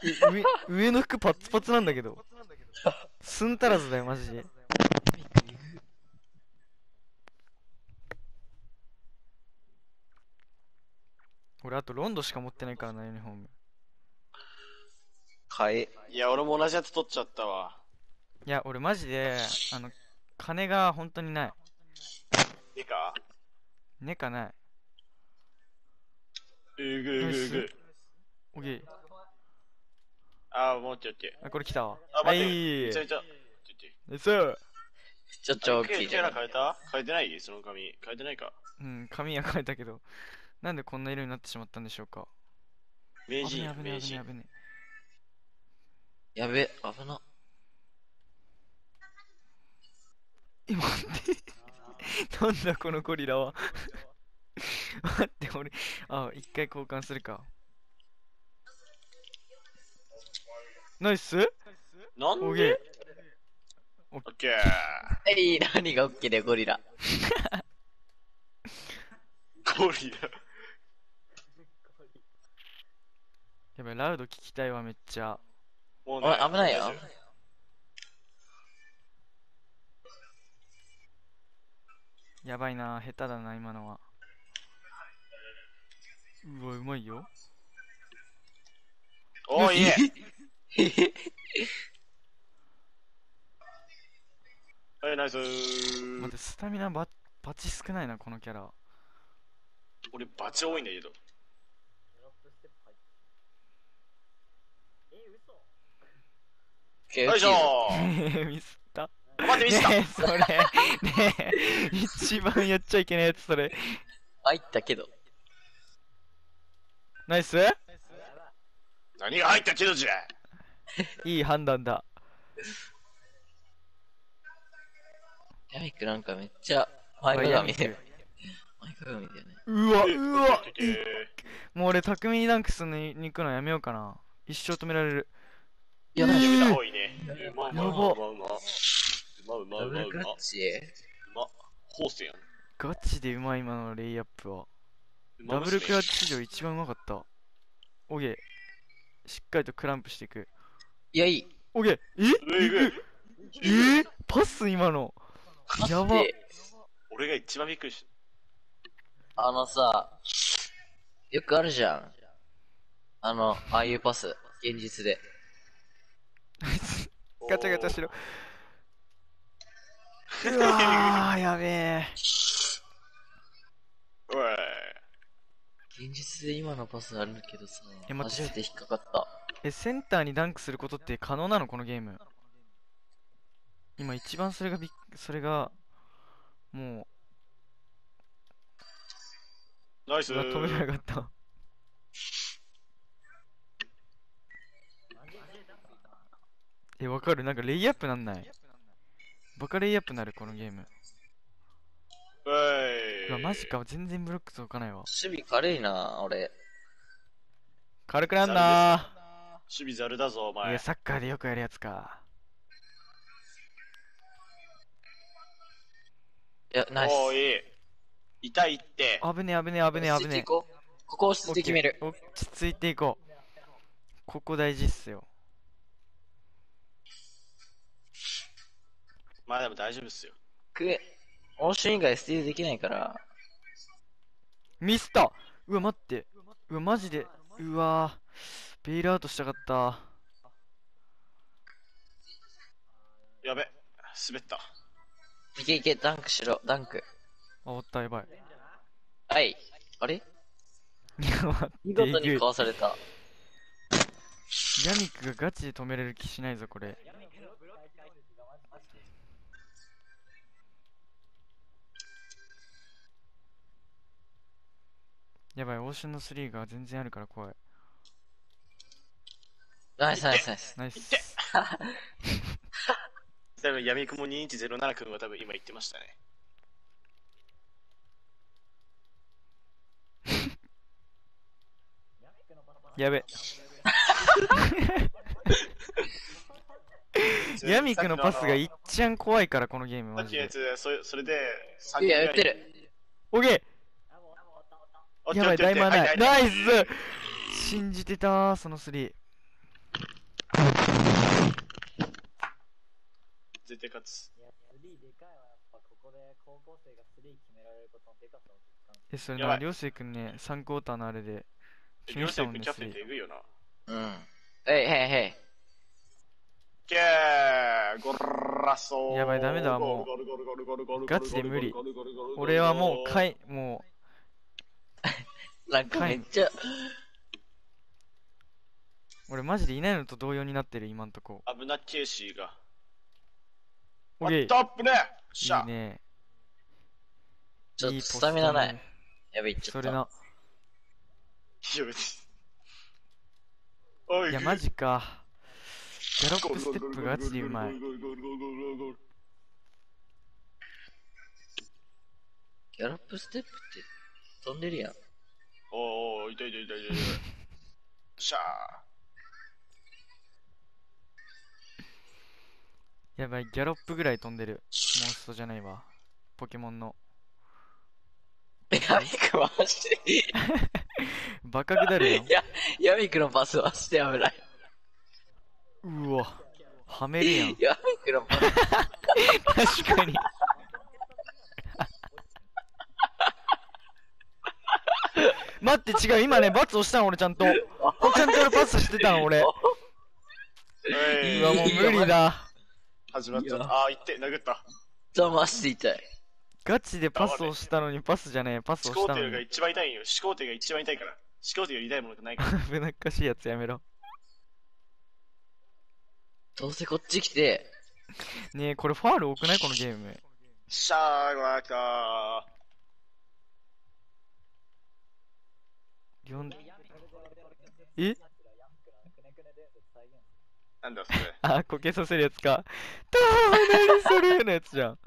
[SPEAKER 1] 上上の服パッツパツなんだけど。すんたらずだよ、マジで。俺あとロンドしか持ってないからな、ユニフォーム。
[SPEAKER 2] 買え。
[SPEAKER 3] いや、俺も同じやつ取っちゃったわ。
[SPEAKER 1] いや、俺マジで、あの、金が本当にない。
[SPEAKER 3] いいか
[SPEAKER 1] ねかない。
[SPEAKER 3] うぐうぐうぐ。
[SPEAKER 1] オッケー。
[SPEAKER 3] あー、もうちょっと。
[SPEAKER 1] あ、これ来たわ。
[SPEAKER 3] あ、
[SPEAKER 1] は
[SPEAKER 3] 待って。
[SPEAKER 1] い
[SPEAKER 3] めちゃめちゃ。ちょっ
[SPEAKER 1] ですー
[SPEAKER 2] ちょっ
[SPEAKER 3] と。
[SPEAKER 2] と大きい
[SPEAKER 3] キャラ変えた変えてない？その髪。変えてないか。
[SPEAKER 1] うん、髪は変えたけど、なんでこんな色になってしまったんでしょうか。
[SPEAKER 3] 名人
[SPEAKER 1] 危ね、危ね、
[SPEAKER 3] 名
[SPEAKER 1] 危ね、
[SPEAKER 3] 人。
[SPEAKER 1] 危ね。
[SPEAKER 2] やべ、危な。
[SPEAKER 1] え、待って。なんだこのゴリラは。待って、俺、あ、一回交換するか。ナイス？
[SPEAKER 3] なん
[SPEAKER 1] オッケー
[SPEAKER 3] で。オッケー。
[SPEAKER 2] えい、何がオッケーだよ、ゴリラ。
[SPEAKER 3] ゴリラ。
[SPEAKER 1] やばい、ラウド聞きたいわ、めっちゃ。
[SPEAKER 3] もう
[SPEAKER 2] おい、危ないよ。
[SPEAKER 1] やばいな、下手だな、今のは。うわ、うまいよ。
[SPEAKER 3] 夫おー、いいね。はい、ナイスー
[SPEAKER 1] 待って、スタミナババチ少ないな、このキャラ。
[SPEAKER 3] 俺、バチ多いんだけど。よいしょー
[SPEAKER 1] ミスった。
[SPEAKER 3] 待って、ミスった
[SPEAKER 1] ねえ、それ。ねえ、一番やっちゃいけないやつ、それ。
[SPEAKER 2] 入ったけど。
[SPEAKER 1] ナイス？
[SPEAKER 3] 何が入ったけどじゃ
[SPEAKER 1] いい判断だ。
[SPEAKER 2] ヤミックなんかめっちゃ前かがみだよ。前かがみだよね。
[SPEAKER 1] うわ、うわ
[SPEAKER 3] ててて
[SPEAKER 1] もう俺、匠にダンクするのに行くのやめようかな。一生止められる。
[SPEAKER 2] やばい。
[SPEAKER 3] やめた方がいいね。うまうまうまうまうまうまうまうまうま
[SPEAKER 2] ダブルクラッチ
[SPEAKER 3] うまホースやん。
[SPEAKER 1] ガチでうまい、今のレイアップは。
[SPEAKER 3] うま
[SPEAKER 1] ダブルクラッ
[SPEAKER 3] チ。
[SPEAKER 1] チ史上一番うまかった。オゲしっかりとクランプしていく。
[SPEAKER 2] いや、いい。
[SPEAKER 1] オゲえ？
[SPEAKER 3] ういぐい
[SPEAKER 1] え？ー、パス？今の。やば
[SPEAKER 2] で、
[SPEAKER 3] 俺が一番びっくりし
[SPEAKER 2] あのさ、よくあるじゃん。あの、ああいうパス、現実で。
[SPEAKER 3] た。
[SPEAKER 1] ガチャガチャしろ。うわー、やべえ。
[SPEAKER 3] おい。
[SPEAKER 2] 現実で今のパスあるけどさ、初めて引っかかった。
[SPEAKER 1] え、センターにダンクすることって可能なの？このゲーム。今一番それがびっ、それが、も
[SPEAKER 3] ナイス
[SPEAKER 1] 止めなかった。え、わかる？なんかレイアップなんない？バカレイアップなるこのゲーム。
[SPEAKER 3] う
[SPEAKER 1] わ、マジか。全然ブロック届かないわ。
[SPEAKER 2] 守備軽いな、俺。
[SPEAKER 1] 軽くなんな
[SPEAKER 3] 守備ざるだぞ、お
[SPEAKER 1] ー。いや、
[SPEAKER 3] 前。
[SPEAKER 1] サッカーでよくやるやつか。
[SPEAKER 2] いや、ナイス。
[SPEAKER 3] おー、いい。痛いって。
[SPEAKER 1] 危ねえ、危ねえ、危ねえ、危ねえ。
[SPEAKER 2] 落ち着いていこうここ落ち着いて決める。
[SPEAKER 1] 落ち着いていこう。ここ大事っすよ。
[SPEAKER 3] まあでも大丈夫っすよ。
[SPEAKER 2] くえ、オーシュン以外スティールできないから、
[SPEAKER 1] ミスったうわ、待って。うわ、マジで。うわベイルアウトしたかった。
[SPEAKER 3] やべ。滑った。
[SPEAKER 2] いけいけ、ダンクしろ、ダンク。
[SPEAKER 1] あ、おった、やばい。
[SPEAKER 2] はい。あれ？見事にかわされた。
[SPEAKER 1] ヤミックがガチで止めれる気しないぞ、これ。やばい、オーシャンの3が全然あるから怖い。
[SPEAKER 2] ナイスナイスナイス。
[SPEAKER 1] ナイス。
[SPEAKER 3] 多分、闇雲2107君は多分今言ってましたね。
[SPEAKER 1] やべ。ヤミクのパスがいっちゃん怖いから、このゲームマジで。
[SPEAKER 3] それそれで、
[SPEAKER 2] いや、やってる。
[SPEAKER 1] オッケーやばい、ダイマーない。ナイス信じてたー、その3。
[SPEAKER 3] 絶対勝つ。
[SPEAKER 4] いや、3でかいわ、やっぱここで高校生が3決められることのでかさを実感。
[SPEAKER 1] え、それ
[SPEAKER 3] ばい
[SPEAKER 1] りょうせいくんね、3クォーターのあれで、決め
[SPEAKER 3] 両
[SPEAKER 1] したもんね、
[SPEAKER 3] 生君キャプテン
[SPEAKER 1] スリー。
[SPEAKER 3] ってえぐいよな。
[SPEAKER 2] うん。えい、へいへい。
[SPEAKER 3] けーゴラソー
[SPEAKER 1] やばいダメだもう
[SPEAKER 3] ゴルゴルゴルゴルゴルゴル
[SPEAKER 1] ガチで無理
[SPEAKER 3] ゴルゴルゴルゴルゴル
[SPEAKER 1] 俺は もう、かい、も
[SPEAKER 2] なんかめっちゃ、
[SPEAKER 1] う、俺マジでいないのと同様になってる、今んとこ。
[SPEAKER 3] 危なっケーシーが。
[SPEAKER 1] オッケー
[SPEAKER 3] トップねしゃ
[SPEAKER 1] いいね。
[SPEAKER 2] ちょっとスタミナな
[SPEAKER 1] ス
[SPEAKER 2] い。やべ、いっちゃった。
[SPEAKER 1] それな。
[SPEAKER 3] いや別にお
[SPEAKER 1] いや、マジか。ギャロップステップがガチでうまい。
[SPEAKER 2] ギャロップステップって飛んでるやん。
[SPEAKER 3] おーおー、痛い痛い痛い痛い痛い。しゃ
[SPEAKER 1] やばい、ギャロップぐらい飛んでる。モンストじゃないわ。ポケモンの。
[SPEAKER 2] ヤミクマジで。
[SPEAKER 1] バカくだるよ
[SPEAKER 2] い。や、ヤミクのパスはして危ない。
[SPEAKER 1] うわ。はめるやん。
[SPEAKER 2] ヤミクのパス。
[SPEAKER 1] 確かに。待って違う、今ね、罰押したの俺ちゃんと。ちゃんと俺パスしてたの俺。う
[SPEAKER 3] ー。
[SPEAKER 1] わ、もう無理だ。
[SPEAKER 3] 始まっちゃった。あー、いって、殴った。
[SPEAKER 2] ちょ、マジで痛い。
[SPEAKER 1] ガチでパスをしたのにパスじゃねえ、パスを
[SPEAKER 3] 思考
[SPEAKER 1] たのに。
[SPEAKER 3] 一番痛いんよ。思考艇が一番痛いから。思考艇が痛いものがないから。
[SPEAKER 1] 危なっかしいやつやめろ。
[SPEAKER 2] どうせこっち来て、
[SPEAKER 1] ねえ、これファール多くない？このゲーム。
[SPEAKER 3] しゃーが来たー。
[SPEAKER 1] よんえ？
[SPEAKER 3] なんだそれ。
[SPEAKER 1] あ、こけさせるやつか。たー、何それのやつじゃん。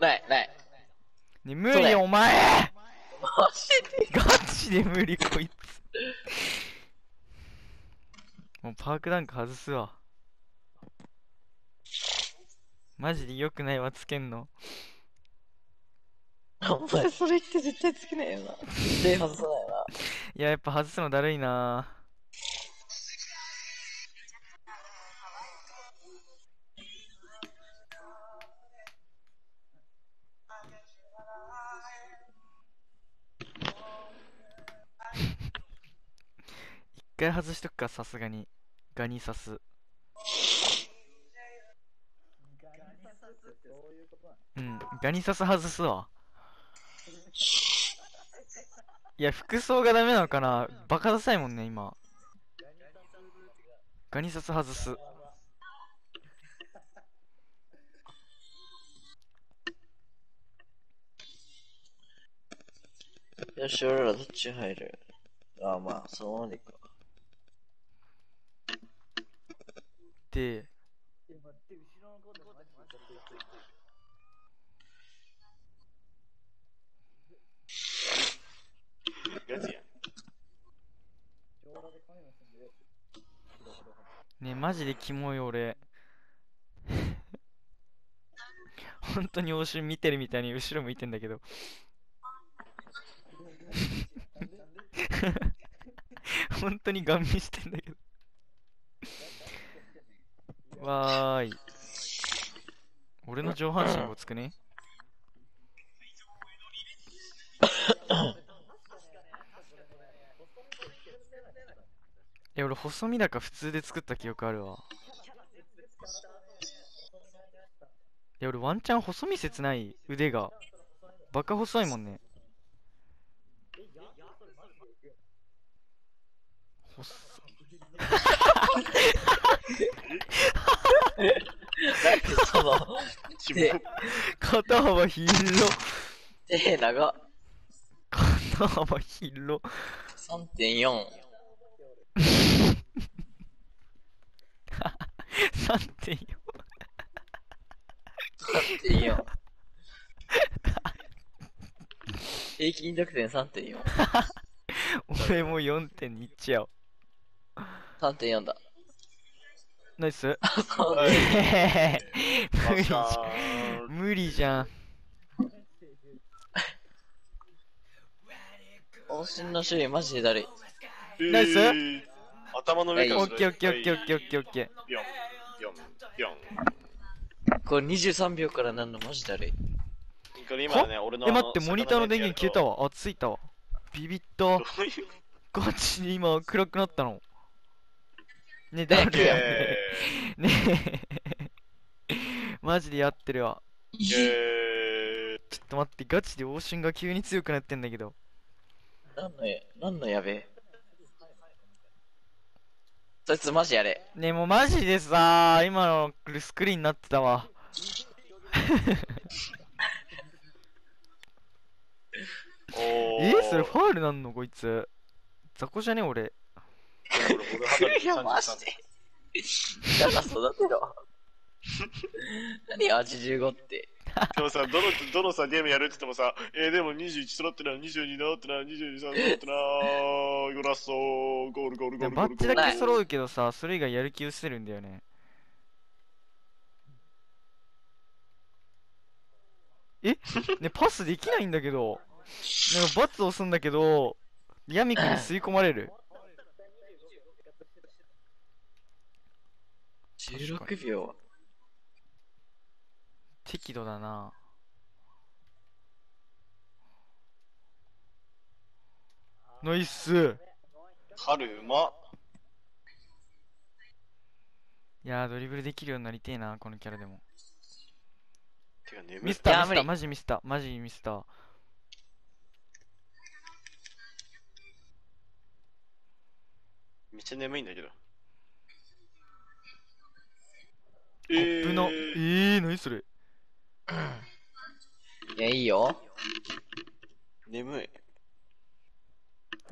[SPEAKER 2] ない、ない。
[SPEAKER 1] ね、無理お前
[SPEAKER 2] マジで？
[SPEAKER 1] ガチで無理こいつ。もうパークダンク外すわ。マジで良くないわ、つけんの。
[SPEAKER 2] お前それ言って絶対つけないよな。絶対外さないよな。
[SPEAKER 1] いや、やっぱ外すのだるいな一回外しとくか、さすがに。ガニ刺す。うん、ガニ刺す外すわ。いや、服装がダメなのかなバカダサいもんね、今。ガニ刺す外す。
[SPEAKER 2] よし、俺らどっち入る？ああ、まあ、そのままでいくか。
[SPEAKER 4] て後ろのことマジで。
[SPEAKER 1] キモい俺。本当に欧州見てるみたいに後ろ向いてんだけど。本当にガン見してんだけど。わーい。俺の上半身ごつくね？え、俺細身だか普通で作った記憶あるわ。いや、俺ワンチャン細身説ない腕が。バカ細いもんね。細
[SPEAKER 2] その、
[SPEAKER 3] キ
[SPEAKER 2] で
[SPEAKER 3] モ
[SPEAKER 1] 肩幅広っ。
[SPEAKER 2] 手長。
[SPEAKER 1] 肩幅広っ。
[SPEAKER 2] 3.4。
[SPEAKER 1] 3.4。
[SPEAKER 2] 3.4。平均得点3.4。
[SPEAKER 1] 俺も4.2いっちゃおう。
[SPEAKER 2] 3.4だ。
[SPEAKER 1] ナイス？
[SPEAKER 3] はい
[SPEAKER 1] えー無理じゃん。無理じゃん。
[SPEAKER 2] 方針の種類マジでだるい。
[SPEAKER 3] ー
[SPEAKER 1] ナイス？
[SPEAKER 3] えー頭の上から
[SPEAKER 1] オッケーオッケーオッケーオッケーオッケーオッケー。
[SPEAKER 3] ピョン、ピョン、ピョン。
[SPEAKER 2] これ23秒からなんのマジだるい。
[SPEAKER 3] これ今ね、俺の
[SPEAKER 1] え、待って、モニターの電源消えたわ。あ、ついたわ。ビビった。
[SPEAKER 3] どういう？
[SPEAKER 1] ガチで今暗くなったの。ね、
[SPEAKER 2] え
[SPEAKER 1] 誰や
[SPEAKER 3] え
[SPEAKER 1] ねえ。マジでやってるわ。ちょっと待って、ガチでオーシンが急に強くなってんだけど。
[SPEAKER 2] なんのや、なんのやべえ。そいつマジやれ。
[SPEAKER 1] ねえ、もうマジでさ、今のスクリーンになってたわ。え
[SPEAKER 3] ー
[SPEAKER 1] それファールなんのこいつ。雑魚じゃね俺。
[SPEAKER 2] いや、マジで。だから育てろ。何85って。
[SPEAKER 3] でもさ、どの、どのさ、ゲームやるって言ってもさ、えー、でも21揃ってな、22揃ってな、22揃ってな、ゴラッソー、ゴールゴールゴールゴールゴール。
[SPEAKER 1] バッチだけ揃うけどさ、それ以外やる気失せるんだよね。え？ね、パスできないんだけど。なんかバツ押すんだけど、ヤミクに吸い込まれる。
[SPEAKER 2] 16秒。
[SPEAKER 1] 適度だな。ナイス
[SPEAKER 3] 春うま。
[SPEAKER 1] いやー、ドリブルできるようになりてえな、このキャラでも。
[SPEAKER 3] てか眠い
[SPEAKER 1] ミス。ター、ミスター、マジミスター、マジミスター。
[SPEAKER 3] めっちゃ眠いんだけど。
[SPEAKER 1] コップの、えー、何それ
[SPEAKER 2] いや、いいよ。
[SPEAKER 3] 眠い。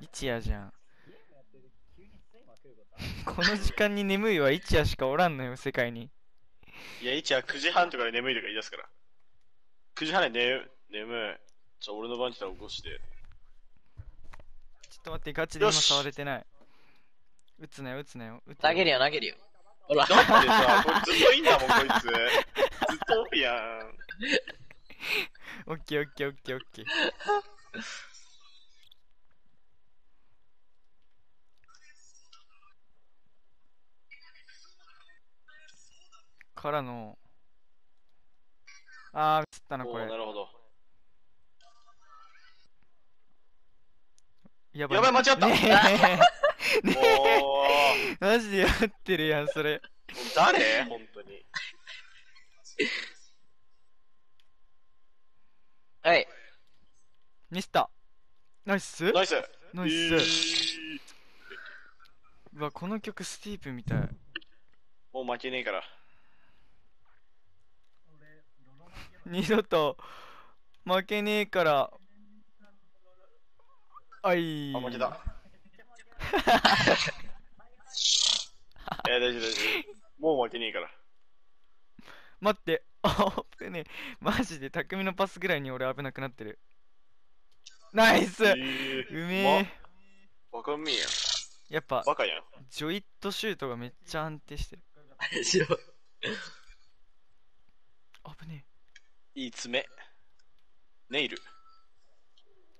[SPEAKER 1] 一夜じゃん。この時間に眠いは一夜しかおらんのよ、世界に。
[SPEAKER 3] いや、一は9時半とかで眠いとか言い出すから。9時半で寝、眠い。じゃあ俺の番来たら起こして。
[SPEAKER 1] ちょっと待って、ガチで今触れてない。撃つなよ、撃つなよ。撃つ
[SPEAKER 2] 投げる
[SPEAKER 1] よ。
[SPEAKER 2] よ、投げるよ。ほら。
[SPEAKER 3] だってさ、これずっといいんだもん、こいつ。ずっとおるやん。
[SPEAKER 1] オッケーオッケーオッケーオッケー。からの、あー、ミスったな、これ
[SPEAKER 3] な。るほど。
[SPEAKER 1] や
[SPEAKER 3] やばい間違った
[SPEAKER 1] ねえ、ね。え、マジでやってるやん、それ。
[SPEAKER 3] 誰？本当に。
[SPEAKER 2] はい。
[SPEAKER 1] ミスった。ナイス？
[SPEAKER 3] ナイス。
[SPEAKER 1] ナイ
[SPEAKER 3] えー
[SPEAKER 1] ス。うわ、この曲スティープみたい。
[SPEAKER 3] もう負けねえから。
[SPEAKER 1] 二度と負けねえから。あい
[SPEAKER 3] あ、負けた。えー、大丈夫大丈夫。もう負けねえから。
[SPEAKER 1] 待って。あ、危ねえ。マジで匠のパスぐらいに俺危なくなってる。ナイス
[SPEAKER 3] え
[SPEAKER 1] う
[SPEAKER 3] ー、
[SPEAKER 1] めえ。
[SPEAKER 3] わかんねえやん。
[SPEAKER 1] やっぱ、
[SPEAKER 3] バカやん。
[SPEAKER 1] ジョイットシュートがめっちゃ安定してる。
[SPEAKER 2] 白い。
[SPEAKER 1] 危ね
[SPEAKER 3] いい爪。ネイル。
[SPEAKER 1] え。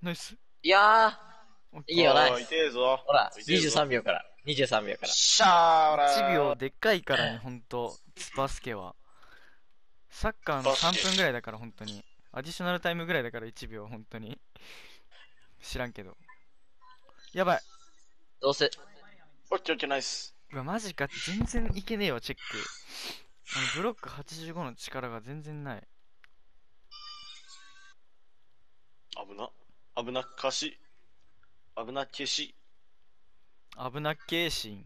[SPEAKER 1] ナイス。
[SPEAKER 2] いやいいよナイスほら、
[SPEAKER 3] 痛えぞ
[SPEAKER 2] 23秒から。23秒から。
[SPEAKER 3] しゃーらー
[SPEAKER 1] 1秒でっかいからね、ほんと、バスケは。サッカーの
[SPEAKER 3] バスケ
[SPEAKER 1] 3分ぐらいだから、ほんとに。アディショナルタイムぐらいだから1秒、ほんとに。知らんけど。やばい。
[SPEAKER 2] どうせ、
[SPEAKER 3] オッケーオッケーナイス。
[SPEAKER 1] うわ、マジか。全然いけねえわ、チェック。あの、ブロック85の力が全然ない。
[SPEAKER 3] 危な。危なっかし。危なっけし。
[SPEAKER 1] 危なっけーシーン。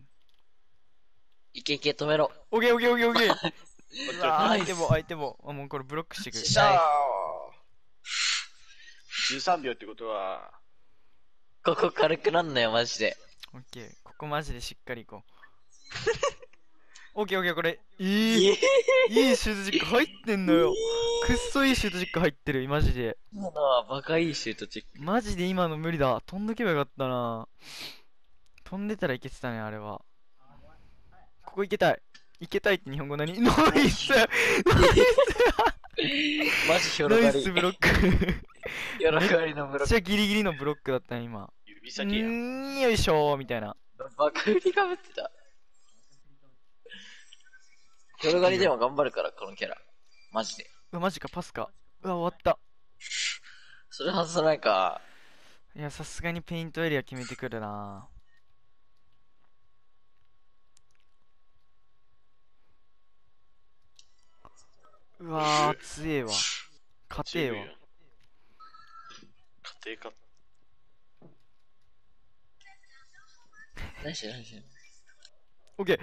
[SPEAKER 2] いけいけ止めろ。
[SPEAKER 1] オッケーオッケーオッケーオッケー。相手も、相手も。あ、もうこれブロックしてくる。
[SPEAKER 3] しゃー13秒ってことは、
[SPEAKER 2] ここ軽くなんなよ、マジで。
[SPEAKER 1] オッケー。ここマジでしっかりいこ オッケーオッケーこれ。いい。いいシュート実家入ってんのよ。くっそいいシュート実家入ってるマジで。
[SPEAKER 2] 今のはバカいいシュートチェック。
[SPEAKER 1] マジで今の無理だ。飛んどけばよかったな。飛んでたらいけてたねあれは。ここ行けたい。行けたいって日本語何？ナイス
[SPEAKER 2] マジひょろがり。
[SPEAKER 1] ナイスブロック。
[SPEAKER 2] ひょろがりのブロッ
[SPEAKER 1] めっちゃギリギリのブロックだったね今。う
[SPEAKER 3] 指先や。ん。
[SPEAKER 1] よいしょーみたいな。
[SPEAKER 2] ク。バカ売りかぶってた。ひょろがりでも頑張るから、このキャラ。マジで。
[SPEAKER 1] うわマジかパスか。うわ終わった。
[SPEAKER 2] それ外さないか。
[SPEAKER 1] いやさすがにペイントエリア決めてくるな。うわー強えわ。勝てえわ
[SPEAKER 3] 家庭科
[SPEAKER 2] 何して何して
[SPEAKER 1] オッケー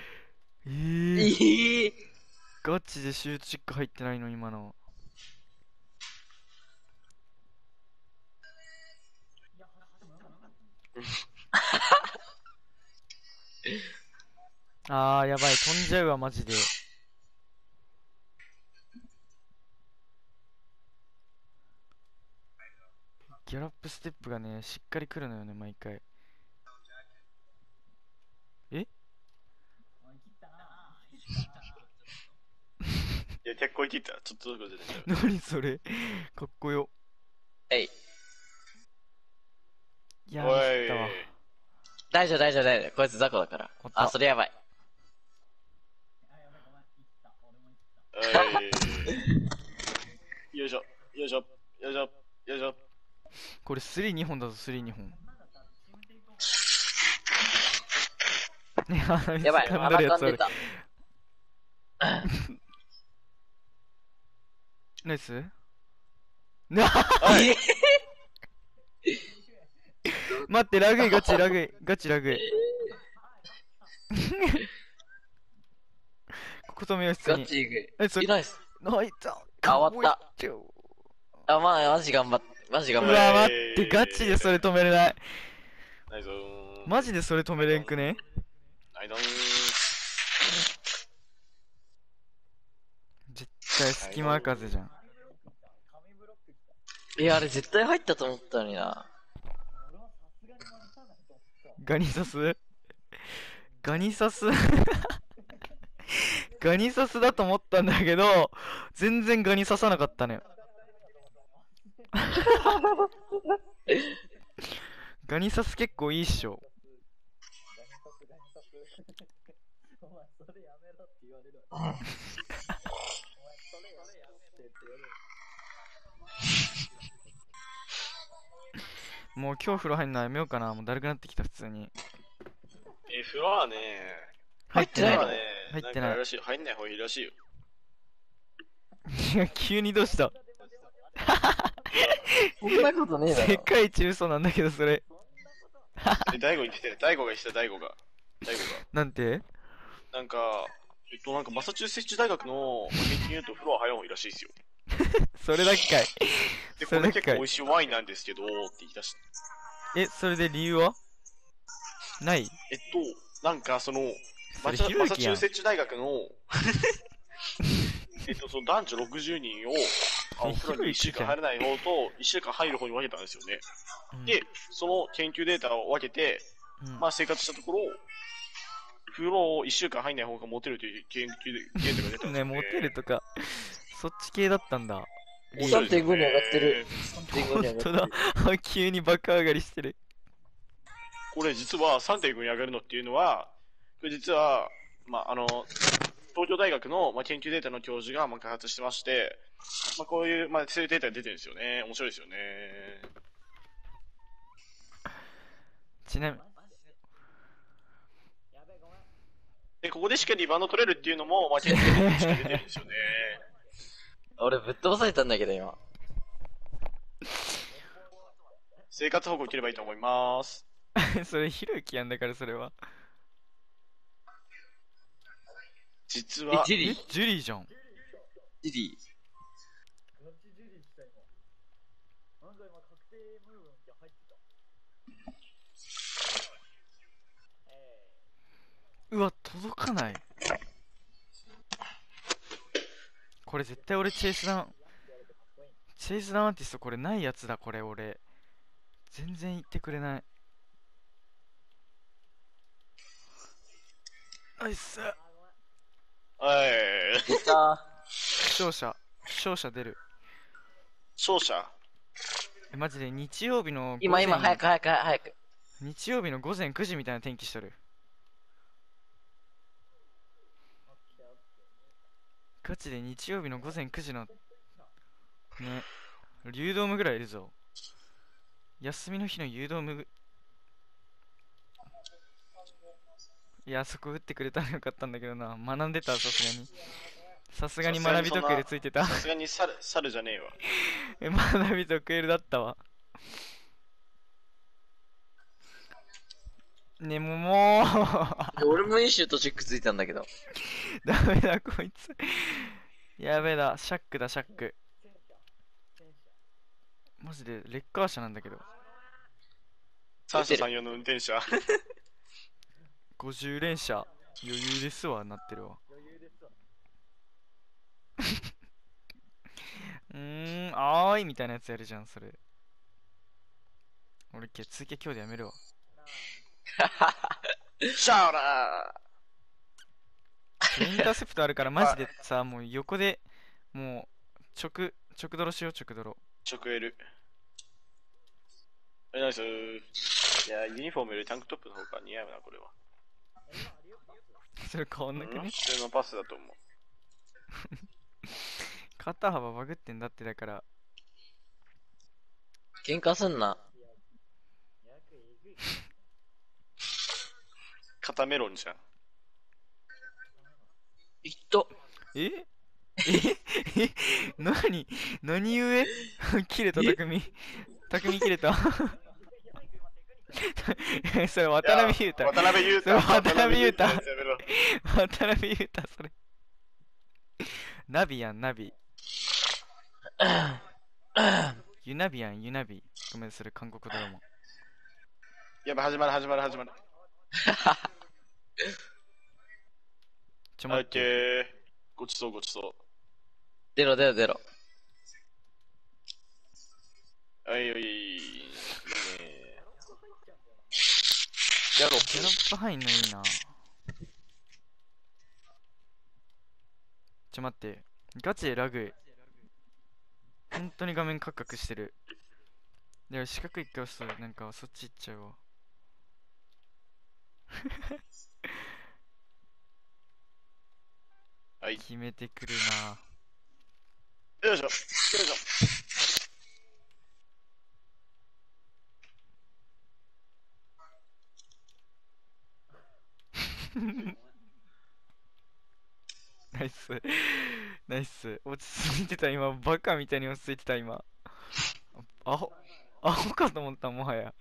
[SPEAKER 1] えー、
[SPEAKER 2] いい
[SPEAKER 1] ガチでシュートチック入ってないの今の。あーやばい。飛んじゃうわマジで。ギャラップステップがねしっかりくるのよね毎回
[SPEAKER 3] いや、結構いってた。ちょっとどこで出てる。
[SPEAKER 1] 何それ？かっこよ
[SPEAKER 2] えい。
[SPEAKER 1] いやー知ったわ
[SPEAKER 2] 大丈夫大丈夫大丈夫。こいつ雑魚だからあ、それやばい。
[SPEAKER 3] はいよいしょ、よいしょ、よいしょ、よいしょ。
[SPEAKER 1] これ32本だぞ32本ね鼻
[SPEAKER 2] やばい。
[SPEAKER 1] やつあ。ナイス？な
[SPEAKER 3] はい
[SPEAKER 1] 待ってラグいガチラグいガチラグい ここ止めよう普通に
[SPEAKER 2] ガチグ
[SPEAKER 1] えそ
[SPEAKER 2] いないっす。
[SPEAKER 1] ナイス
[SPEAKER 2] あ終わったあ、まあ、マジ頑張って。マジ頑
[SPEAKER 1] う
[SPEAKER 2] 張れ。
[SPEAKER 1] わ待ってガチでそれ止めれない
[SPEAKER 3] ないぞー。
[SPEAKER 1] マジでそれ止めれんくね？
[SPEAKER 3] ないぞー。
[SPEAKER 1] 絶対隙間風じゃん。
[SPEAKER 2] いや、あれ絶対入ったと思ったのにな。
[SPEAKER 1] ガニサスガニサス ガニサスだと思ったんだけど全然ガニ刺さなかったね ガニサス結構いいっしょ。もう今日風呂入んのやめようかなもうだるくなってきた普通に
[SPEAKER 3] え、風呂はね、
[SPEAKER 1] 入ってない
[SPEAKER 2] 入
[SPEAKER 1] ってない。
[SPEAKER 3] 入んない方がいいらしいよ。
[SPEAKER 1] い や急にどうした？
[SPEAKER 2] そんなことねえだ
[SPEAKER 1] 世
[SPEAKER 2] ろ。
[SPEAKER 1] 界一嘘なんだけどそれ
[SPEAKER 3] え、大悟言ってたよ。大悟が言ってた、大悟が。大悟が。
[SPEAKER 1] なんて？
[SPEAKER 3] なんか、えっと、なんか、マサチューセッツ大学の研究によると風呂は入らん方がいいらしいですよ。
[SPEAKER 1] それだけかい。
[SPEAKER 3] で、
[SPEAKER 1] それだけかい。
[SPEAKER 3] これ結構美味しいワインなんですけど、って言い出して。
[SPEAKER 1] えそれで理由は？ない？
[SPEAKER 3] えっと、なんか、その、マサチューセッツ大学の、えっと、その男女60人を、あお風呂に1週間入らない方と、1週間入る方に分けたんですよね。
[SPEAKER 1] うん。
[SPEAKER 3] で、その研究データを分けて、
[SPEAKER 1] うん。
[SPEAKER 3] まあ生活したところ、風呂を1週間入んない方がモテるという研究データが出たんです
[SPEAKER 1] ね。
[SPEAKER 3] よ、
[SPEAKER 1] モテるとかそっち系だったんだ
[SPEAKER 3] 面白いですよね
[SPEAKER 2] 3.5に上がってる。3.5に上がって
[SPEAKER 1] 本当だ
[SPEAKER 2] る。
[SPEAKER 1] あ 急に爆上がりしてる
[SPEAKER 3] これ実は3.5に上がるのっていうのは、これ実は、まあ、あの、東京大学の、まあ、研究データの教授が、まあ、開発してまして、まあ、こういう、まあ、そういうデータが出てるんですよね。面白いですよね。
[SPEAKER 1] ちなみに
[SPEAKER 4] やべえ、ごめん。
[SPEAKER 3] で、ここでしかリバウンド取れるっていうのも、まあ、研究データにしか出てるんですよね。
[SPEAKER 2] 俺ぶっ飛ばされたんだけど今。
[SPEAKER 3] 生活保護を切ればいいと思います。
[SPEAKER 1] それひろゆきやんだからそれは。
[SPEAKER 2] え
[SPEAKER 3] 実は、、
[SPEAKER 1] え
[SPEAKER 2] ジュリー？
[SPEAKER 1] ジュリーじゃん。
[SPEAKER 2] ジュリ
[SPEAKER 4] ー。
[SPEAKER 1] うわ届かないこれ絶対俺チェイスダウン。チェイスダウンアーティストこれないやつだこれ俺。全然言ってくれない。ナイス
[SPEAKER 3] はい。
[SPEAKER 2] 出た。
[SPEAKER 1] 勝者。勝者出る。
[SPEAKER 3] 勝者？
[SPEAKER 1] えマジで日曜日の
[SPEAKER 2] 今今、早く早く早く。
[SPEAKER 1] 日曜日の午前9時みたいな天気しとるガチで日曜日の午前9時のね流ドームぐらいいるぞ。休みの日の誘導ムぐいやそこ打ってくれたらよかったんだけどな。学んでたさすがに。さすがに学びとクエルついてた。
[SPEAKER 3] さすがに猿、猿じゃねえわ。
[SPEAKER 1] え学びとクエルだったわねもう。もう
[SPEAKER 2] 俺もいいシュートチェックついたんだけど。
[SPEAKER 1] ダメだこいつ。やべえだシャックだシャック。マジでレッカー車なんだけど。
[SPEAKER 3] 三者三様の運転者。
[SPEAKER 1] 50連射余裕ですわなってるわ。うーんあーいみたいなやつやるじゃんそれ。俺け続け今日でやめるわ
[SPEAKER 3] シャオラ
[SPEAKER 1] インターセプトあるからマジでさもう横でもう直直ドロしよう直ドロ
[SPEAKER 3] ー直 L。え、ナイスいや、ユニフォームよりタンクトップの方が似合うな、これは。
[SPEAKER 1] それ変わんなく
[SPEAKER 3] うん？
[SPEAKER 1] ね
[SPEAKER 3] 普通のパスだと思う。
[SPEAKER 1] 肩幅バグってんだってだから
[SPEAKER 2] 喧嘩すんな。
[SPEAKER 3] 肩メロンじゃん。
[SPEAKER 2] いっと。
[SPEAKER 1] え？え？え 何？何故？切れた匠。匠切れた？それ渡辺裕太。
[SPEAKER 3] 渡辺裕太。
[SPEAKER 1] それ渡辺裕太。
[SPEAKER 3] 渡辺裕太。やめろ
[SPEAKER 1] 渡辺裕太それ。ナビやんナビ。ユナビやんユナビ。ごめんそれ韓国ドラマ。
[SPEAKER 3] やばい、始まる、始まる、始まる。
[SPEAKER 1] ちょ待って
[SPEAKER 3] ー。ごちそう、ごちそう。
[SPEAKER 2] 出ろ出ろ出ろ。
[SPEAKER 3] はい、はい。いいねやろう。
[SPEAKER 1] テロップ入んのいいなちょ待ってガチでラグ本当に画面カクカクしてるで四角一回押すとなんかそっち行っちゃうわ
[SPEAKER 3] はい。
[SPEAKER 1] 決めてくる
[SPEAKER 3] よいしょ。よいしょ。
[SPEAKER 1] なナイス。ナイス。落ち着いてた今。バカみたいに落ち着いてた今。アホ。アホかと思ったもはや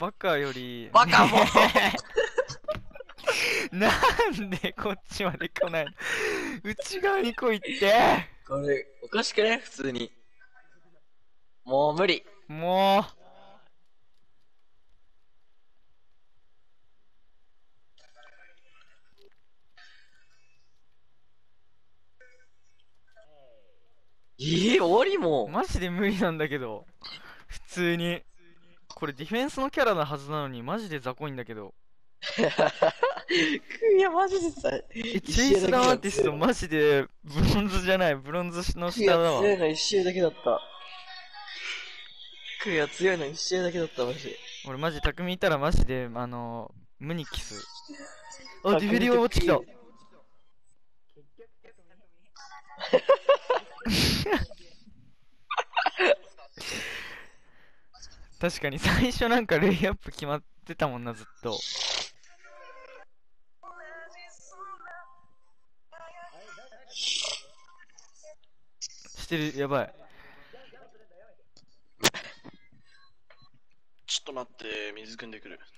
[SPEAKER 1] バカより。
[SPEAKER 2] バカも。
[SPEAKER 1] なんでこっちまで来ないの？内側に来いって。
[SPEAKER 2] これ、おかしくね普通に。もう無理。
[SPEAKER 1] も
[SPEAKER 2] えー、終わりも
[SPEAKER 1] う。マジで無理なんだけど。普通にこれディフェンスのキャラなはずなのにマジで雑魚いんだけど
[SPEAKER 2] いや、マジでさ。
[SPEAKER 1] えチェイスダウンアーティストマジでブロンズじゃないブロンズの下だわ
[SPEAKER 2] 強いの一周だけだった。クヤ強いの一周だけだった、マジで。
[SPEAKER 1] 俺マジ匠いたらマジであの無にキスあディフェリオ落ちた 確かに最初なんかレイアップ決まってたもんなずっとしてるやばい
[SPEAKER 3] ちょっと待って、水汲んでくる。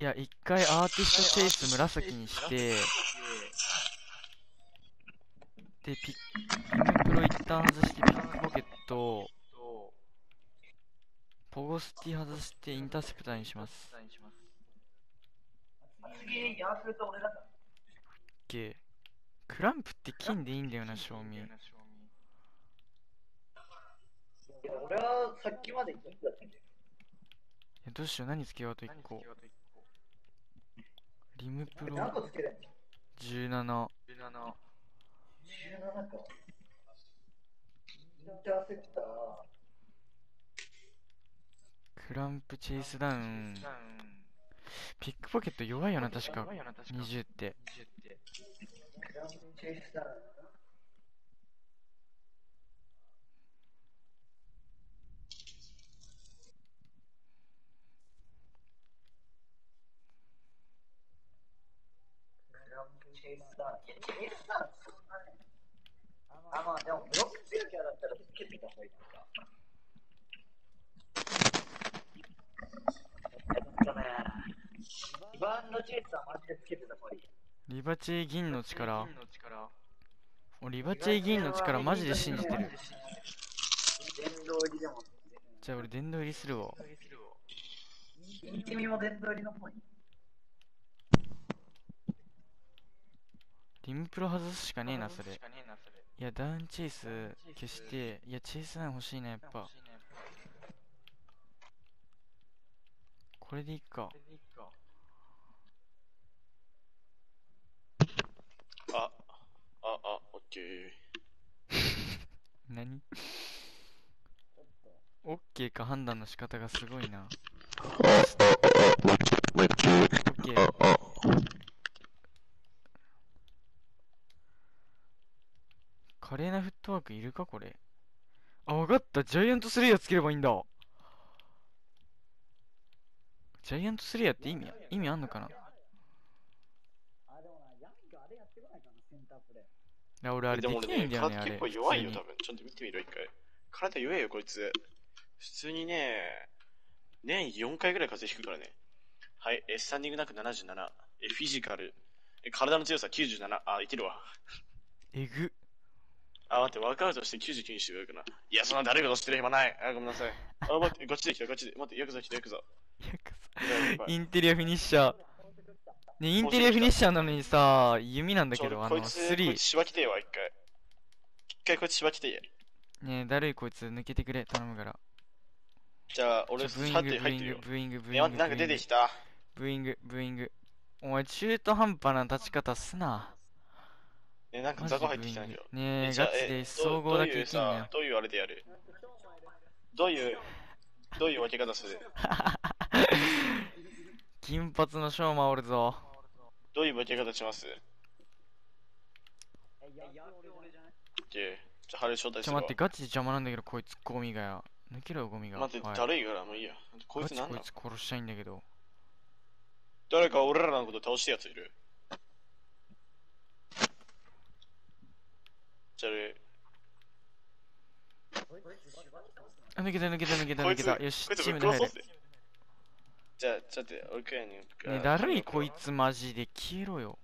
[SPEAKER 1] いや一回アーティストチェイス紫にしてでピックプロ一旦外してピックポケットゴスティ外してインターセプターにします。
[SPEAKER 4] 次、やらせると俺だから。
[SPEAKER 1] けクランプって金でいいんだよな、賞味。
[SPEAKER 4] 俺はさっきまで銀だったんだよ。
[SPEAKER 1] えどうしよう、何つけようあと1個。リムプロ
[SPEAKER 4] 何個つける？の
[SPEAKER 1] 17。
[SPEAKER 4] ?17 か。インターセプター。
[SPEAKER 1] クランプチェイスダウン。ピックポケット弱いよな、確か。20って。
[SPEAKER 4] クランチェイスダウン。クランチェイスダウン。いや、チェイスダウンそんなね。あ、まあでもブロック強いキャラだったらつけてた方がいいのか。リバウンドチェイスはマジでつけてた方がいい。
[SPEAKER 1] リバチェ銀の力。リバチェ銀の力マジで信じてる。
[SPEAKER 4] 電動入りでも。
[SPEAKER 1] じゃあ俺殿堂入りするわ。
[SPEAKER 4] インティミも電動入りの方に。
[SPEAKER 1] リムプロ外すしかねえな、それ。いや、ダウンチェイス消して、いや、チェイスダウン欲しいな、やっぱ。これでいいか。
[SPEAKER 3] あ、あ、あ、オッケー。
[SPEAKER 1] 何？オッケーか判断の仕方がすごいな。オッケー。華麗なフットワークいるかこれ。あ、わかった。ジャイアントスレイヤーつければいいんだ。ジャイアントスレイヤーって意味、意味あんのかな？俺あれで
[SPEAKER 3] でも俺ね、
[SPEAKER 1] きないんだよね、あれ。
[SPEAKER 3] 体結構弱いよ、多分。ちょっと見てみろ、一回。体弱いよ、こいつ。普通にね、年4回ぐらい風邪ひくからね。はい、えスタンディングナック77、えフィジカル、え体の強さ97、あ、いけるわ。
[SPEAKER 1] えぐ。
[SPEAKER 3] あ、待って、ワークアウトして99にしてくれるかな。いや、そんな誰がしてる暇ない。あ、ごめんなさい。あ、待って、こっちで来た、こっちで。待って、ヤクザ来た、ヤクザ。
[SPEAKER 1] インテリアフィニッシャー。ね、インテリアフィニッシャーなのにさ、弓なんだけど、あの、
[SPEAKER 3] ちょこいつ、しばきてえわ、一回。一回こいつしばきてえ。
[SPEAKER 1] ねえ、だるいこいつ抜けてくれ、頼むから。
[SPEAKER 3] じゃあ、俺、
[SPEAKER 1] ブーイ
[SPEAKER 3] さって
[SPEAKER 1] ング、ブーイング。ブーイング、ブーイング。
[SPEAKER 3] なんか出てきた。
[SPEAKER 1] ブーイング、ブーイング。お前、中途半端な立ち方すな。
[SPEAKER 3] え、なんかザコ入ってきたんだよ。。
[SPEAKER 1] ねえ、ガチで
[SPEAKER 3] え
[SPEAKER 1] 総合だけ
[SPEAKER 3] いう
[SPEAKER 1] いけんなよ
[SPEAKER 3] さ。どういうあれでやる？どういう、どういう分け方する？
[SPEAKER 1] 金髪のショーマおるぞ。
[SPEAKER 3] どういう分け方します？
[SPEAKER 4] え、ヤング俺俺じゃない
[SPEAKER 3] で、じゃあ、春招待
[SPEAKER 1] ちょ待って、ガチで邪魔なんだけど、こいつゴミがよ。抜けろよ、ゴミが。
[SPEAKER 3] 待って、
[SPEAKER 1] はい
[SPEAKER 3] だるいから、もういいや。こい
[SPEAKER 1] ガ
[SPEAKER 3] つなんなの
[SPEAKER 1] チこいつ殺したいんだけど。
[SPEAKER 3] 誰か俺らのこと倒したやついる？じゃあ、
[SPEAKER 1] あ、抜けた抜けた抜けた抜けた。よしチームで入る。
[SPEAKER 3] じゃあ、ちょっと俺くらいに。
[SPEAKER 1] ねえ、だるいこいつマジで消えろよ。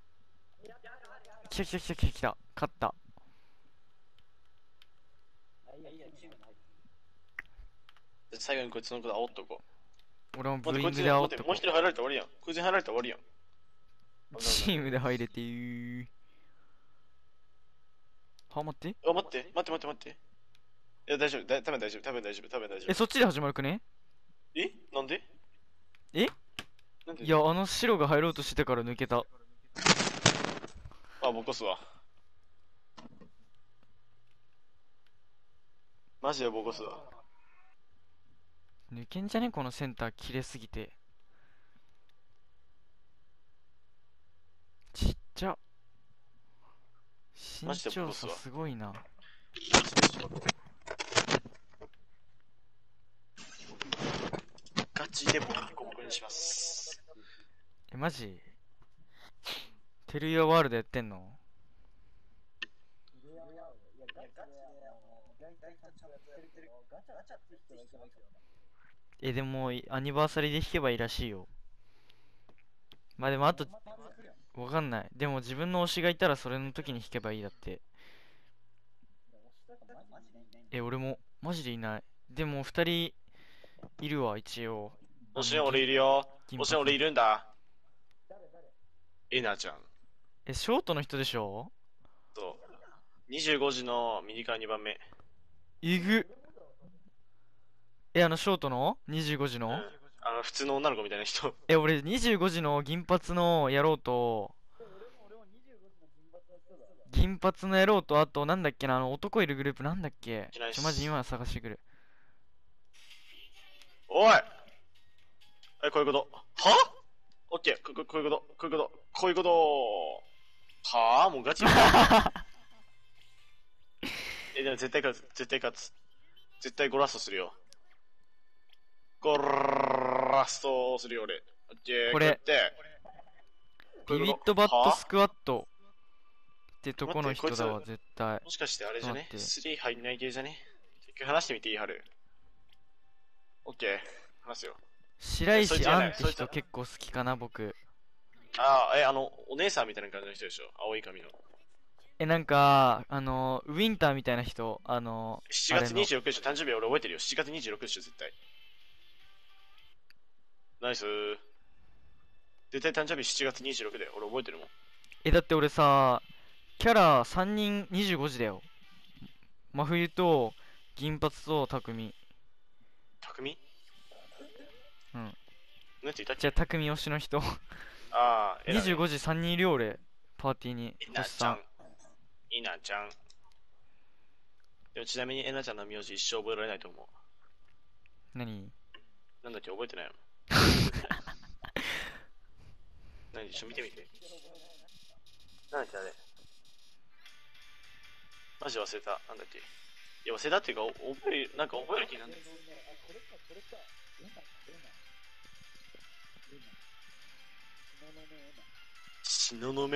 [SPEAKER 1] 来た来た来た来た来た。勝った。
[SPEAKER 3] 最後にこいつのこと煽っとこ
[SPEAKER 1] 俺も
[SPEAKER 3] う。待って、こいつ、
[SPEAKER 1] ブーイングで煽
[SPEAKER 3] 待っ
[SPEAKER 1] とこう
[SPEAKER 3] もう一人入られたら終わりやん。こいつに入られたら終わりやん。
[SPEAKER 1] チームで入れていう。は、待って。
[SPEAKER 3] あ、待って、待って、待って、待って。いや、大丈夫、だ多分大丈夫、多分大丈夫、多分大丈
[SPEAKER 1] え、
[SPEAKER 3] 夫。
[SPEAKER 1] そっちで始まるくね？
[SPEAKER 3] え？なんで？
[SPEAKER 1] え？
[SPEAKER 3] なんで？
[SPEAKER 1] いや、あの白が入ろうとしてたから抜けた。
[SPEAKER 3] あ、ボコすわ。マジでボコすわ。
[SPEAKER 1] 抜けんじゃね？このセンター切れすぎて。ちっちゃ。身長差
[SPEAKER 3] コす
[SPEAKER 1] ごいな。
[SPEAKER 3] ガチでボコボコにします。
[SPEAKER 1] え、マジ？テルイアワールドやってんの？え、でも、いアニバーサリーで弾けばいいらしいよ。まあでも、あと、わかんない。でも、自分の推しがいたらそれの時に弾けばいいだって。え、俺も、マジでいない。でも、二人いるわ、一応。
[SPEAKER 3] 星野俺いるよ。
[SPEAKER 1] 銀
[SPEAKER 3] 星野俺いるんだ。えなちゃん。
[SPEAKER 1] え、ショートの人でしょ？
[SPEAKER 3] そう。25時の右側2番目。
[SPEAKER 1] いぐ。え、あの、ショートの ?25 時の、
[SPEAKER 3] うん。普通の女の子みたいな人。
[SPEAKER 1] え、俺25時の銀髪の野郎と、銀髪の野郎と、あと、なんだっけな、あの、男いるグループなんだっけちょ、マジ今探してくる。
[SPEAKER 3] おいえ、こういうこと。は？オッケー。こ、ここういうこと。こういうこと。こういうこと。は？あもうガチ え、でも絶対勝つ。絶対勝つ。絶対ゴラストするよ。ゴラストするよ、俺。
[SPEAKER 1] これビビットバットスクワットってとこの人だわ、
[SPEAKER 3] 待
[SPEAKER 1] 絶対。
[SPEAKER 3] もしかしてあれじゃね？
[SPEAKER 1] 待って
[SPEAKER 3] ?3 入んない系じゃね？結局話してみていい？はる。オッケー。話すよ。
[SPEAKER 1] 白石杏って人結構好きかな、僕。
[SPEAKER 3] ああ、え、あの、お姉さんみたいな感じの人でしょ？青い髪の。
[SPEAKER 1] え、なんか、あの、ウィンターみたいな人、あの、
[SPEAKER 3] 7月
[SPEAKER 1] あれの
[SPEAKER 3] 26日、誕生日俺覚えてるよ。7月26日、絶対。ナイス絶対誕生日7月26で、俺覚えてるもん。
[SPEAKER 1] え、だって俺さ、キャラ3人25時だよ。真冬と、銀髪と匠。
[SPEAKER 3] 匠？
[SPEAKER 1] うん。
[SPEAKER 3] なんて言ったっけ？
[SPEAKER 1] じゃあ匠推しの人。
[SPEAKER 3] ああ、えなね
[SPEAKER 1] 25時3人いるよ、俺。パーティーに。
[SPEAKER 3] えなちゃん。。いなちゃん。でもちなみにえなちゃんの名字一生覚えられないと思う。
[SPEAKER 1] 何？
[SPEAKER 3] なんだっけ？覚えてないの？何ちょっと見てみて。なんだっけあれ？マジ忘れた。なんだっけ？いや忘れたっていうか、お覚える、なんか覚える気になんない。東雲。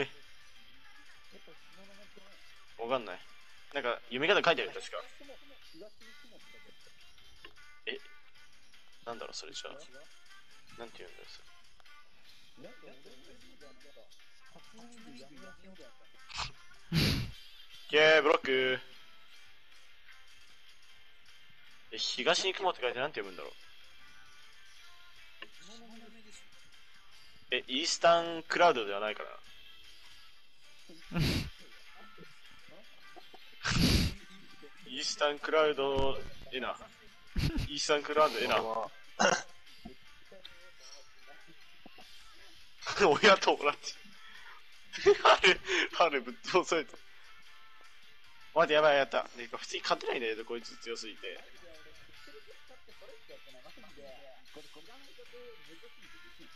[SPEAKER 3] わかんない。なんか、読み方書いてあるよ、確か。えなんだろう、それじゃあ。なんて言うんだろう、それ。ゲーブロックえ、東に雲って書いてなんて読むんだろう？え、イースタンクラウドではないから な？イースタンクラウドエナ。イースタンクラウドエナ。親と同じ。春、春ぶっ通された。待って、やばい、やった。ね、普通に勝てないんだけど、こいつ強すぎて。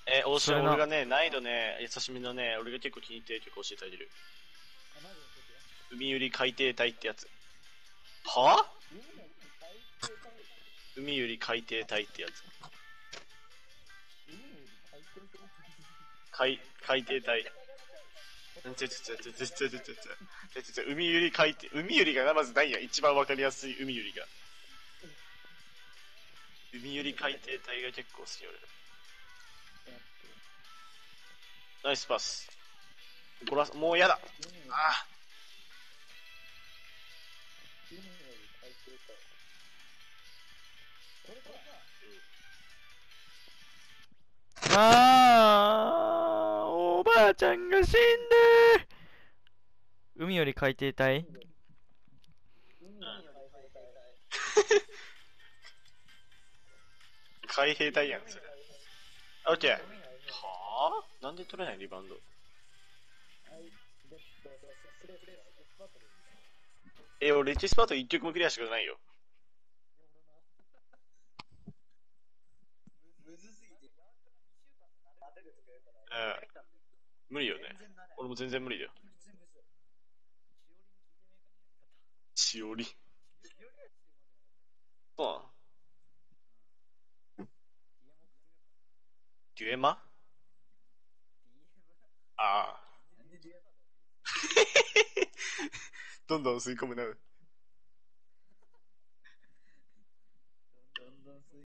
[SPEAKER 3] え、大島、俺がね、難易度ね、優しめのね、俺が結構気に入ってる曲教えてあげる。海ゆり海底体ってやつ。は？海ゆり海底体ってやつ。海、海底体。ちょちょちょちょちょちょちょちょ海ゆり海底、海ゆりがまずないや。一番わかりやすい海ゆりが。海ゆり海底体が結構好き俺。ナイスパス。こら、もうやだ。あ
[SPEAKER 1] あー、おばあちゃんが死んで海より海底体
[SPEAKER 3] 海兵隊やん、それ。オッケー。はぁなんで取れないリバウンド？え、俺レッチスパート1曲もクリアしたことないよ。うん。無理よね。俺も全然無理だよ。しおり。そうなのデュエマああ。どんどん吸い込むな。